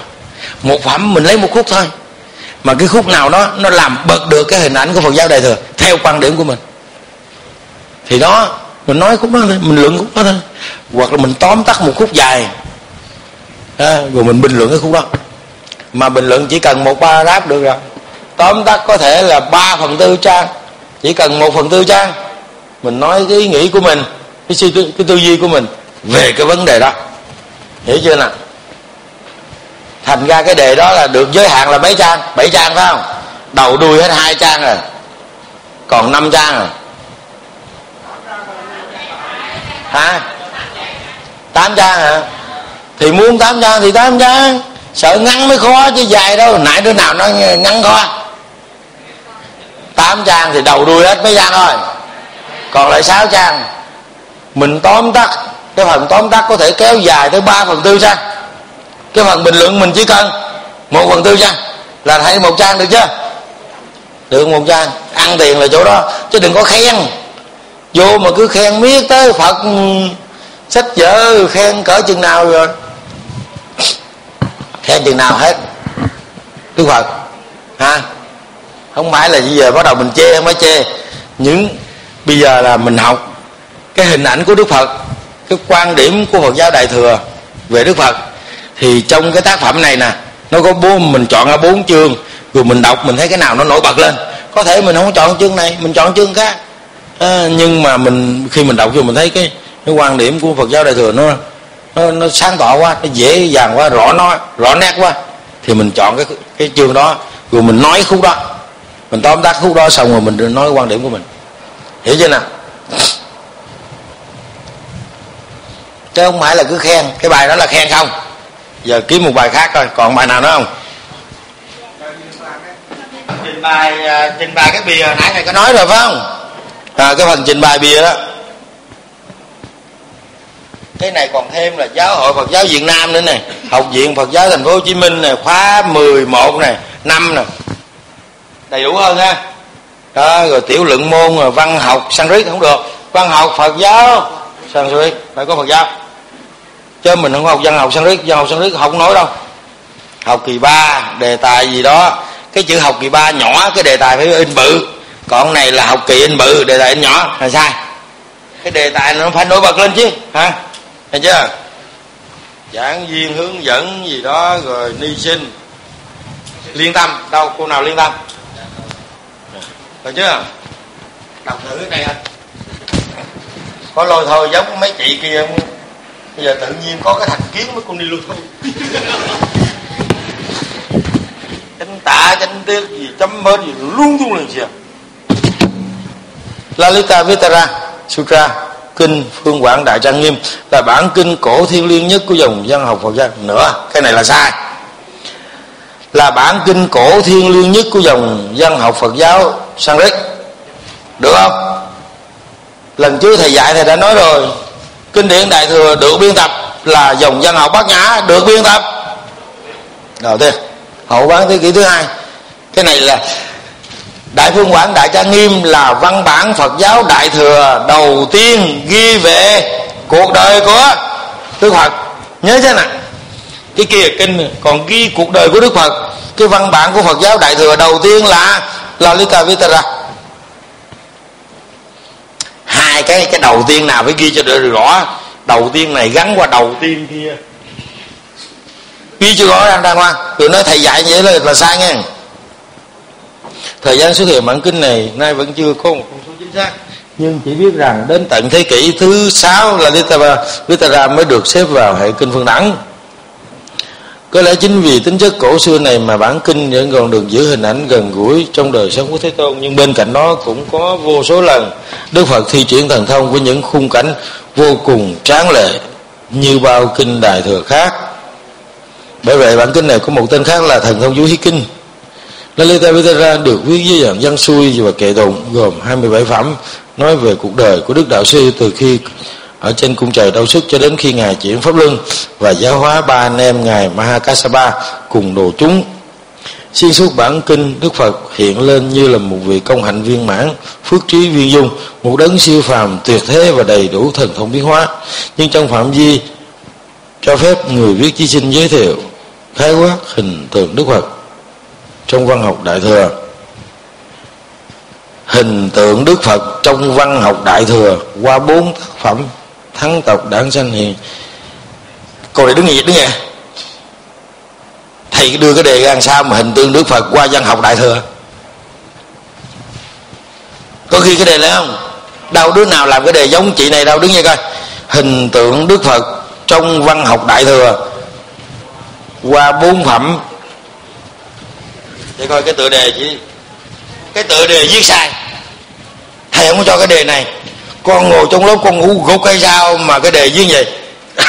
Một phẩm mình lấy một khúc thôi. Mà cái khúc nào đó nó làm bật được cái hình ảnh của phật giáo đại thừa theo quan điểm của mình. Thì đó mình nói khúc đó thôi mình luận khúc đó thôi. Hoặc là mình tóm tắt một khúc dài. À, rồi mình bình luận cái khúc đó. Mà bình luận chỉ cần một ba paragraph được rồi tóm tắt có thể là ba phần tư trang chỉ cần một phần tư trang. Mình nói cái ý nghĩ của mình cái suy cái, cái tư duy của mình về cái vấn đề đó. Hiểu chưa nào? Thành ra cái đề đó là được giới hạn là mấy trang? Bảy trang phải không? Đầu đuôi hết hai trang rồi còn năm trang rồi. Hả? Tám trang hả? Thì muốn tám trang thì tám trang. Sợ ngắn mới khó chứ dài đâu. Nãy đứa nào nói ngắn khó? 8 trang thì đầu đuôi hết mấy trang thôi. Còn lại sáu trang, mình tóm tắt, cái phần tóm tắt có thể kéo dài tới ba phần tư trang. Cái phần bình luận mình chỉ cần một phần tư trang là thấy một trang được chưa? Được một trang, ăn tiền là chỗ đó, chứ đừng có khen. Vô mà cứ khen miết tới phật, sách vở, khen cỡ chừng nào rồi. Khen chừng nào hết. Đức phật, ha? Không phải là bây giờ bắt đầu mình chê không phải chê. Những bây giờ là mình học cái hình ảnh của đức phật cái quan điểm của phật giáo đại thừa về đức phật. Thì trong cái tác phẩm này nè nó có bốn mình chọn ra bốn chương. Rồi mình đọc mình thấy cái nào nó nổi bật lên có thể mình không chọn chương này mình chọn chương khác. À, nhưng mà mình khi mình đọc rồi mình thấy cái cái quan điểm của phật giáo đại thừa nó nó, nó sáng tỏ quá nó dễ dàng quá rõ nó rõ nét quá. Thì mình chọn cái cái chương đó. Rồi mình nói khúc đó mình tóm tắt khúc đó xong rồi mình nói quan điểm của mình. Hiểu chưa nào? Chứ không phải là cứ khen. Cái bài đó là khen không? Giờ kiếm một bài khác coi còn bài nào nữa không? Trình bày à, trình bày cái bìa nãy thầy có nói rồi phải không? À, cái phần trình bày bìa đó. Cái này còn thêm là giáo hội Phật giáo Việt Nam nữa này học viện Phật giáo Thành phố Hồ Chí Minh này khóa 11 này năm nè đầy đủ hơn ha. Đó, rồi tiểu lượng môn, rồi văn học Sanskrit không được. Văn học Phật giáo. Sanskrit phải có Phật giáo. Chứ mình không học văn học Sanskrit văn học Sanskrit không nói đâu. Học kỳ ba, đề tài gì đó. Cái chữ học kỳ ba nhỏ, cái đề tài phải in bự. Còn này là học kỳ in bự, đề tài in nhỏ. Là sai. Cái đề tài nó phải nổi bật lên chứ hả thấy chưa? Giảng viên hướng dẫn gì đó, rồi ni sinh. Liên tâm. Đâu, cô nào liên tâm? Được chưa? Đọc thử cái này anh. Có lôi thôi, giống mấy chị kia bây giờ tự nhiên có cái thành kiến với con đi luôn thôi. Chánh tạ, chánh tiết gì, chấm hết gì, luôn luôn liền gì à? Lalita Vitara Sutra, kinh, phương quảng, đại trang nghiêm là bản kinh cổ thiên liêng nhất của dòng dân học Phật giáo nữa. Cái này là sai là bản kinh cổ thiên liêng nhất của dòng dân học Phật giáo Sanskrit được không? Lần trước thầy dạy thầy đã nói rồi, kinh điển đại thừa được biên tập là dòng dân học bát nhã, được biên tập. Đầu tiên hậu bán thế kỷ thứ hai. Cái này là đại phương quảng đại trang nghiêm là văn bản phật giáo đại thừa đầu tiên ghi về cuộc đời của đức phật. Nhớ thế nào? Cái kia kinh còn ghi cuộc đời của đức phật cái văn bản của phật giáo đại thừa đầu tiên là lalita vitara hai cái cái đầu tiên nào phải ghi cho được rõ? Đầu tiên này gắn qua đầu tiên kia. Ghi chưa rõ ràng đàng hoàng. Rồi nói thầy dạy như vậy là, là sai nghe. Thời gian xuất hiện bản kinh này nay vẫn chưa có một con số chính xác. Nhưng chỉ biết rằng đến tận thế kỷ thứ sáu là Vitara mới được xếp vào hệ kinh phương đẳng có lẽ chính vì tính chất cổ xưa này mà bản kinh vẫn còn được giữ hình ảnh gần gũi trong đời sống của Thế Tôn. Nhưng bên cạnh đó cũng có vô số lần Đức Phật thi triển thần thông với những khung cảnh vô cùng tráng lệ như bao kinh đại thừa khác. Bởi vậy, bản kinh này có một tên khác là thần thông vũ hí kinh. Lalita Vitara được viết dưới dạng văn xuôi và kệ tụng gồm 27 phẩm nói về cuộc đời của Đức Đạo Sư từ khi ở trên cung trời đau sức cho đến khi Ngài chuyển Pháp Luân và giáo hóa ba anh em Ngài Mahakasapa cùng đồ chúng. Xuyên suốt bản kinh, Đức Phật hiện lên như là một vị công hạnh viên mãn, phước trí viên dung, một đấng siêu phàm tuyệt thế và đầy đủ thần thông biến hóa. Nhưng trong phạm vi cho phép người viết chí sinh giới thiệu khái quát hình tượng Đức Phật trong văn học Đại Thừa hình tượng Đức Phật trong văn học Đại Thừa qua bốn tác phẩm thắng tộc đảng sanh hiền. Cô này đứng gì đứng nghe thầy đưa cái đề ra làm sao mà hình tượng Đức Phật qua văn học Đại Thừa? Có khi cái đề là không? Đâu đứa nào làm cái đề giống chị này đâu, đứng nghe coi. Hình tượng Đức Phật trong văn học Đại Thừa qua bốn phẩm. Để coi cái tựa đề chứ cái tựa đề viết sai. Thầy không có cho cái đề này con ngồi trong lớp con ngủ gục cây sao mà cái đề viết vậy.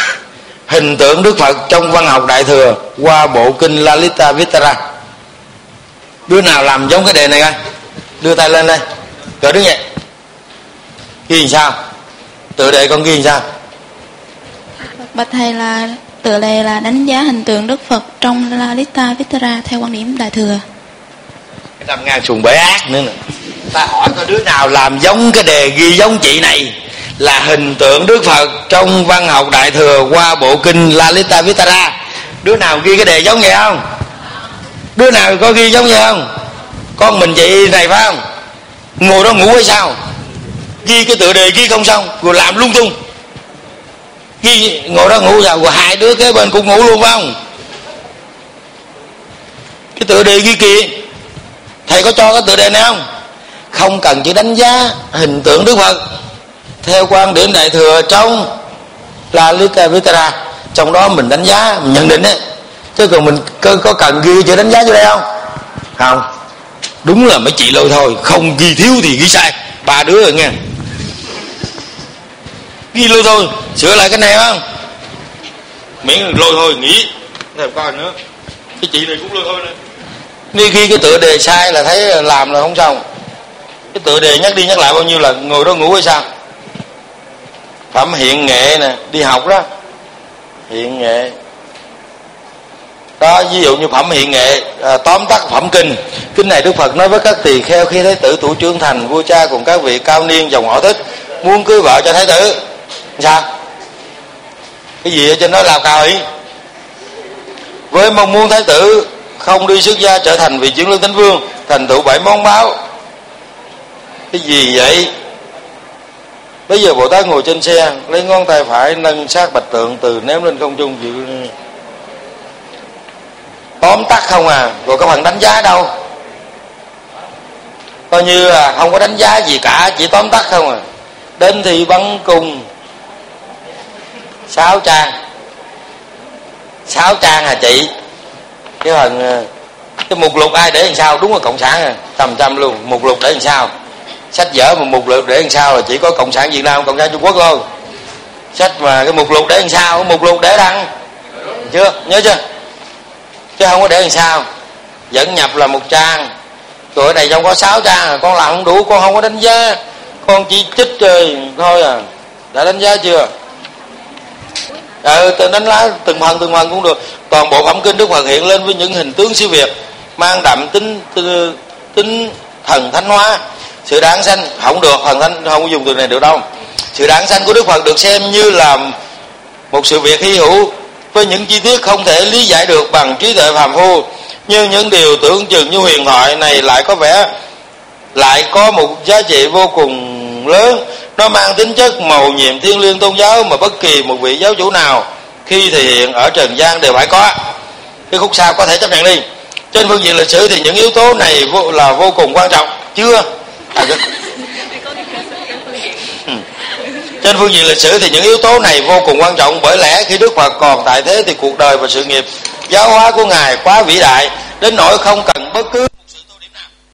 Hình tượng đức phật trong văn học đại thừa qua bộ kinh lalita vitara đứa nào làm giống cái đề này coi? Đưa tay lên đây. Rồi đứng vậy ghi làm sao? Tựa đề con ghi làm sao? Bạch thầy là tựa đề là đánh giá hình tượng đức phật trong lalita vitara theo quan điểm đại thừa. Cái trăm ngàn xuồng bể ác nữa nè ta hỏi có đứa nào làm giống cái đề ghi giống chị này là hình tượng đức phật trong văn học đại thừa qua bộ kinh lalita vitara đứa nào ghi cái đề giống vậy không? Đứa nào có ghi giống vậy không? Con mình chị này phải không? Ngồi đó ngủ hay sao? Ghi cái tựa đề ghi không xong, rồi làm lung tung. Ghi, ngồi đó ngủ sao? Rồi hai đứa kế bên cũng ngủ luôn phải không? Cái tựa đề ghi kìa thầy có cho cái tựa đề này không? Không cần chỉ đánh giá hình tượng đức phật. Theo quan điểm đại thừa trong la Lita Vitara trong đó mình đánh giá mình nhận định ấy chứ còn mình có, có cần ghi chữ đánh giá vô đây không? Không. Đúng là mấy chị lôi thôi không ghi thiếu thì ghi sai. Ba đứa rồi nghe. Ghi lôi thôi sửa lại cái này không? Miễn lôi thôi nghĩ thêm coi nữa? Cái chị này cũng lôi thôi nữa. Đi khi cái tựa đề sai là thấy làm là không xong cái tựa đề nhắc đi nhắc lại bao nhiêu là ngồi đó ngủ hay sao? Phẩm hiện nghệ nè đi học đó. Hiện nghệ. Đó ví dụ như phẩm hiện nghệ à, tóm tắt phẩm kinh. Kinh này đức phật nói với các tỳ kheo khi thái tử tuổi trưởng thành vua cha cùng các vị cao niên dòng họ thích muốn cưới vợ cho thái tử. Sao? Cái gì ở trên đó làm cao ý với mong muốn thái tử không đi xuất gia trở thành vị chuyển lương thánh vương thành tựu bảy món báo cái gì vậy? Bây giờ bồ tát ngồi trên xe, lấy ngón tay phải nâng sát bạch tượng từ ném lên không trung, chịu tóm tắt không à rồi các bạn đánh giá đâu. Coi như là không có đánh giá gì cả, chỉ tóm tắt không à. Đến thì bắn cùng sáu trang. Sáu trang à chị? Cái phần ờ, cái mục lục ai để làm sao? Đúng là cộng sản à tầm trăm luôn, mục lục để làm sao? Sách vở mà mục lục để làm sao là chỉ có cộng sản việt nam cộng sản trung quốc thôi. Sách mà cái mục lục để làm sao mục lục để đăng. Chưa? Nhớ chưa? Chứ không có để làm sao. Dẫn nhập là một trang. Rồi ở đây trong có sáu trang à, con làm không đủ con không có đánh giá. Con chỉ chích rồi thôi à. Đã đánh giá chưa? Ừ, đánh lá từng phần từng phần cũng được. Toàn bộ phẩm kinh đức phật hiện lên với những hình tướng siêu việt mang đậm tính tính thần thánh hóa sự đáng sanh không được thần thánh không có dùng từ này được đâu. Sự đáng sanh của đức phật được xem như là một sự việc hy hữu với những chi tiết không thể lý giải được bằng trí tuệ phàm phu. Nhưng những điều tưởng chừng như huyền thoại này lại có vẻ lại có một giá trị vô cùng lớn. Nó mang tính chất màu nhiệm thiên liêng tôn giáo mà bất kỳ một vị giáo chủ nào khi thể hiện ở trần gian đều phải có. Cái khúc sao có thể chấp nhận đi. Trên phương diện lịch sử thì những yếu tố này vô, là vô cùng quan trọng chưa? À, cái... ừ. trên phương diện lịch sử thì những yếu tố này vô cùng quan trọng bởi lẽ khi đức phật còn tại thế thì cuộc đời và sự nghiệp giáo hóa của ngài quá vĩ đại đến nỗi không cần bất cứ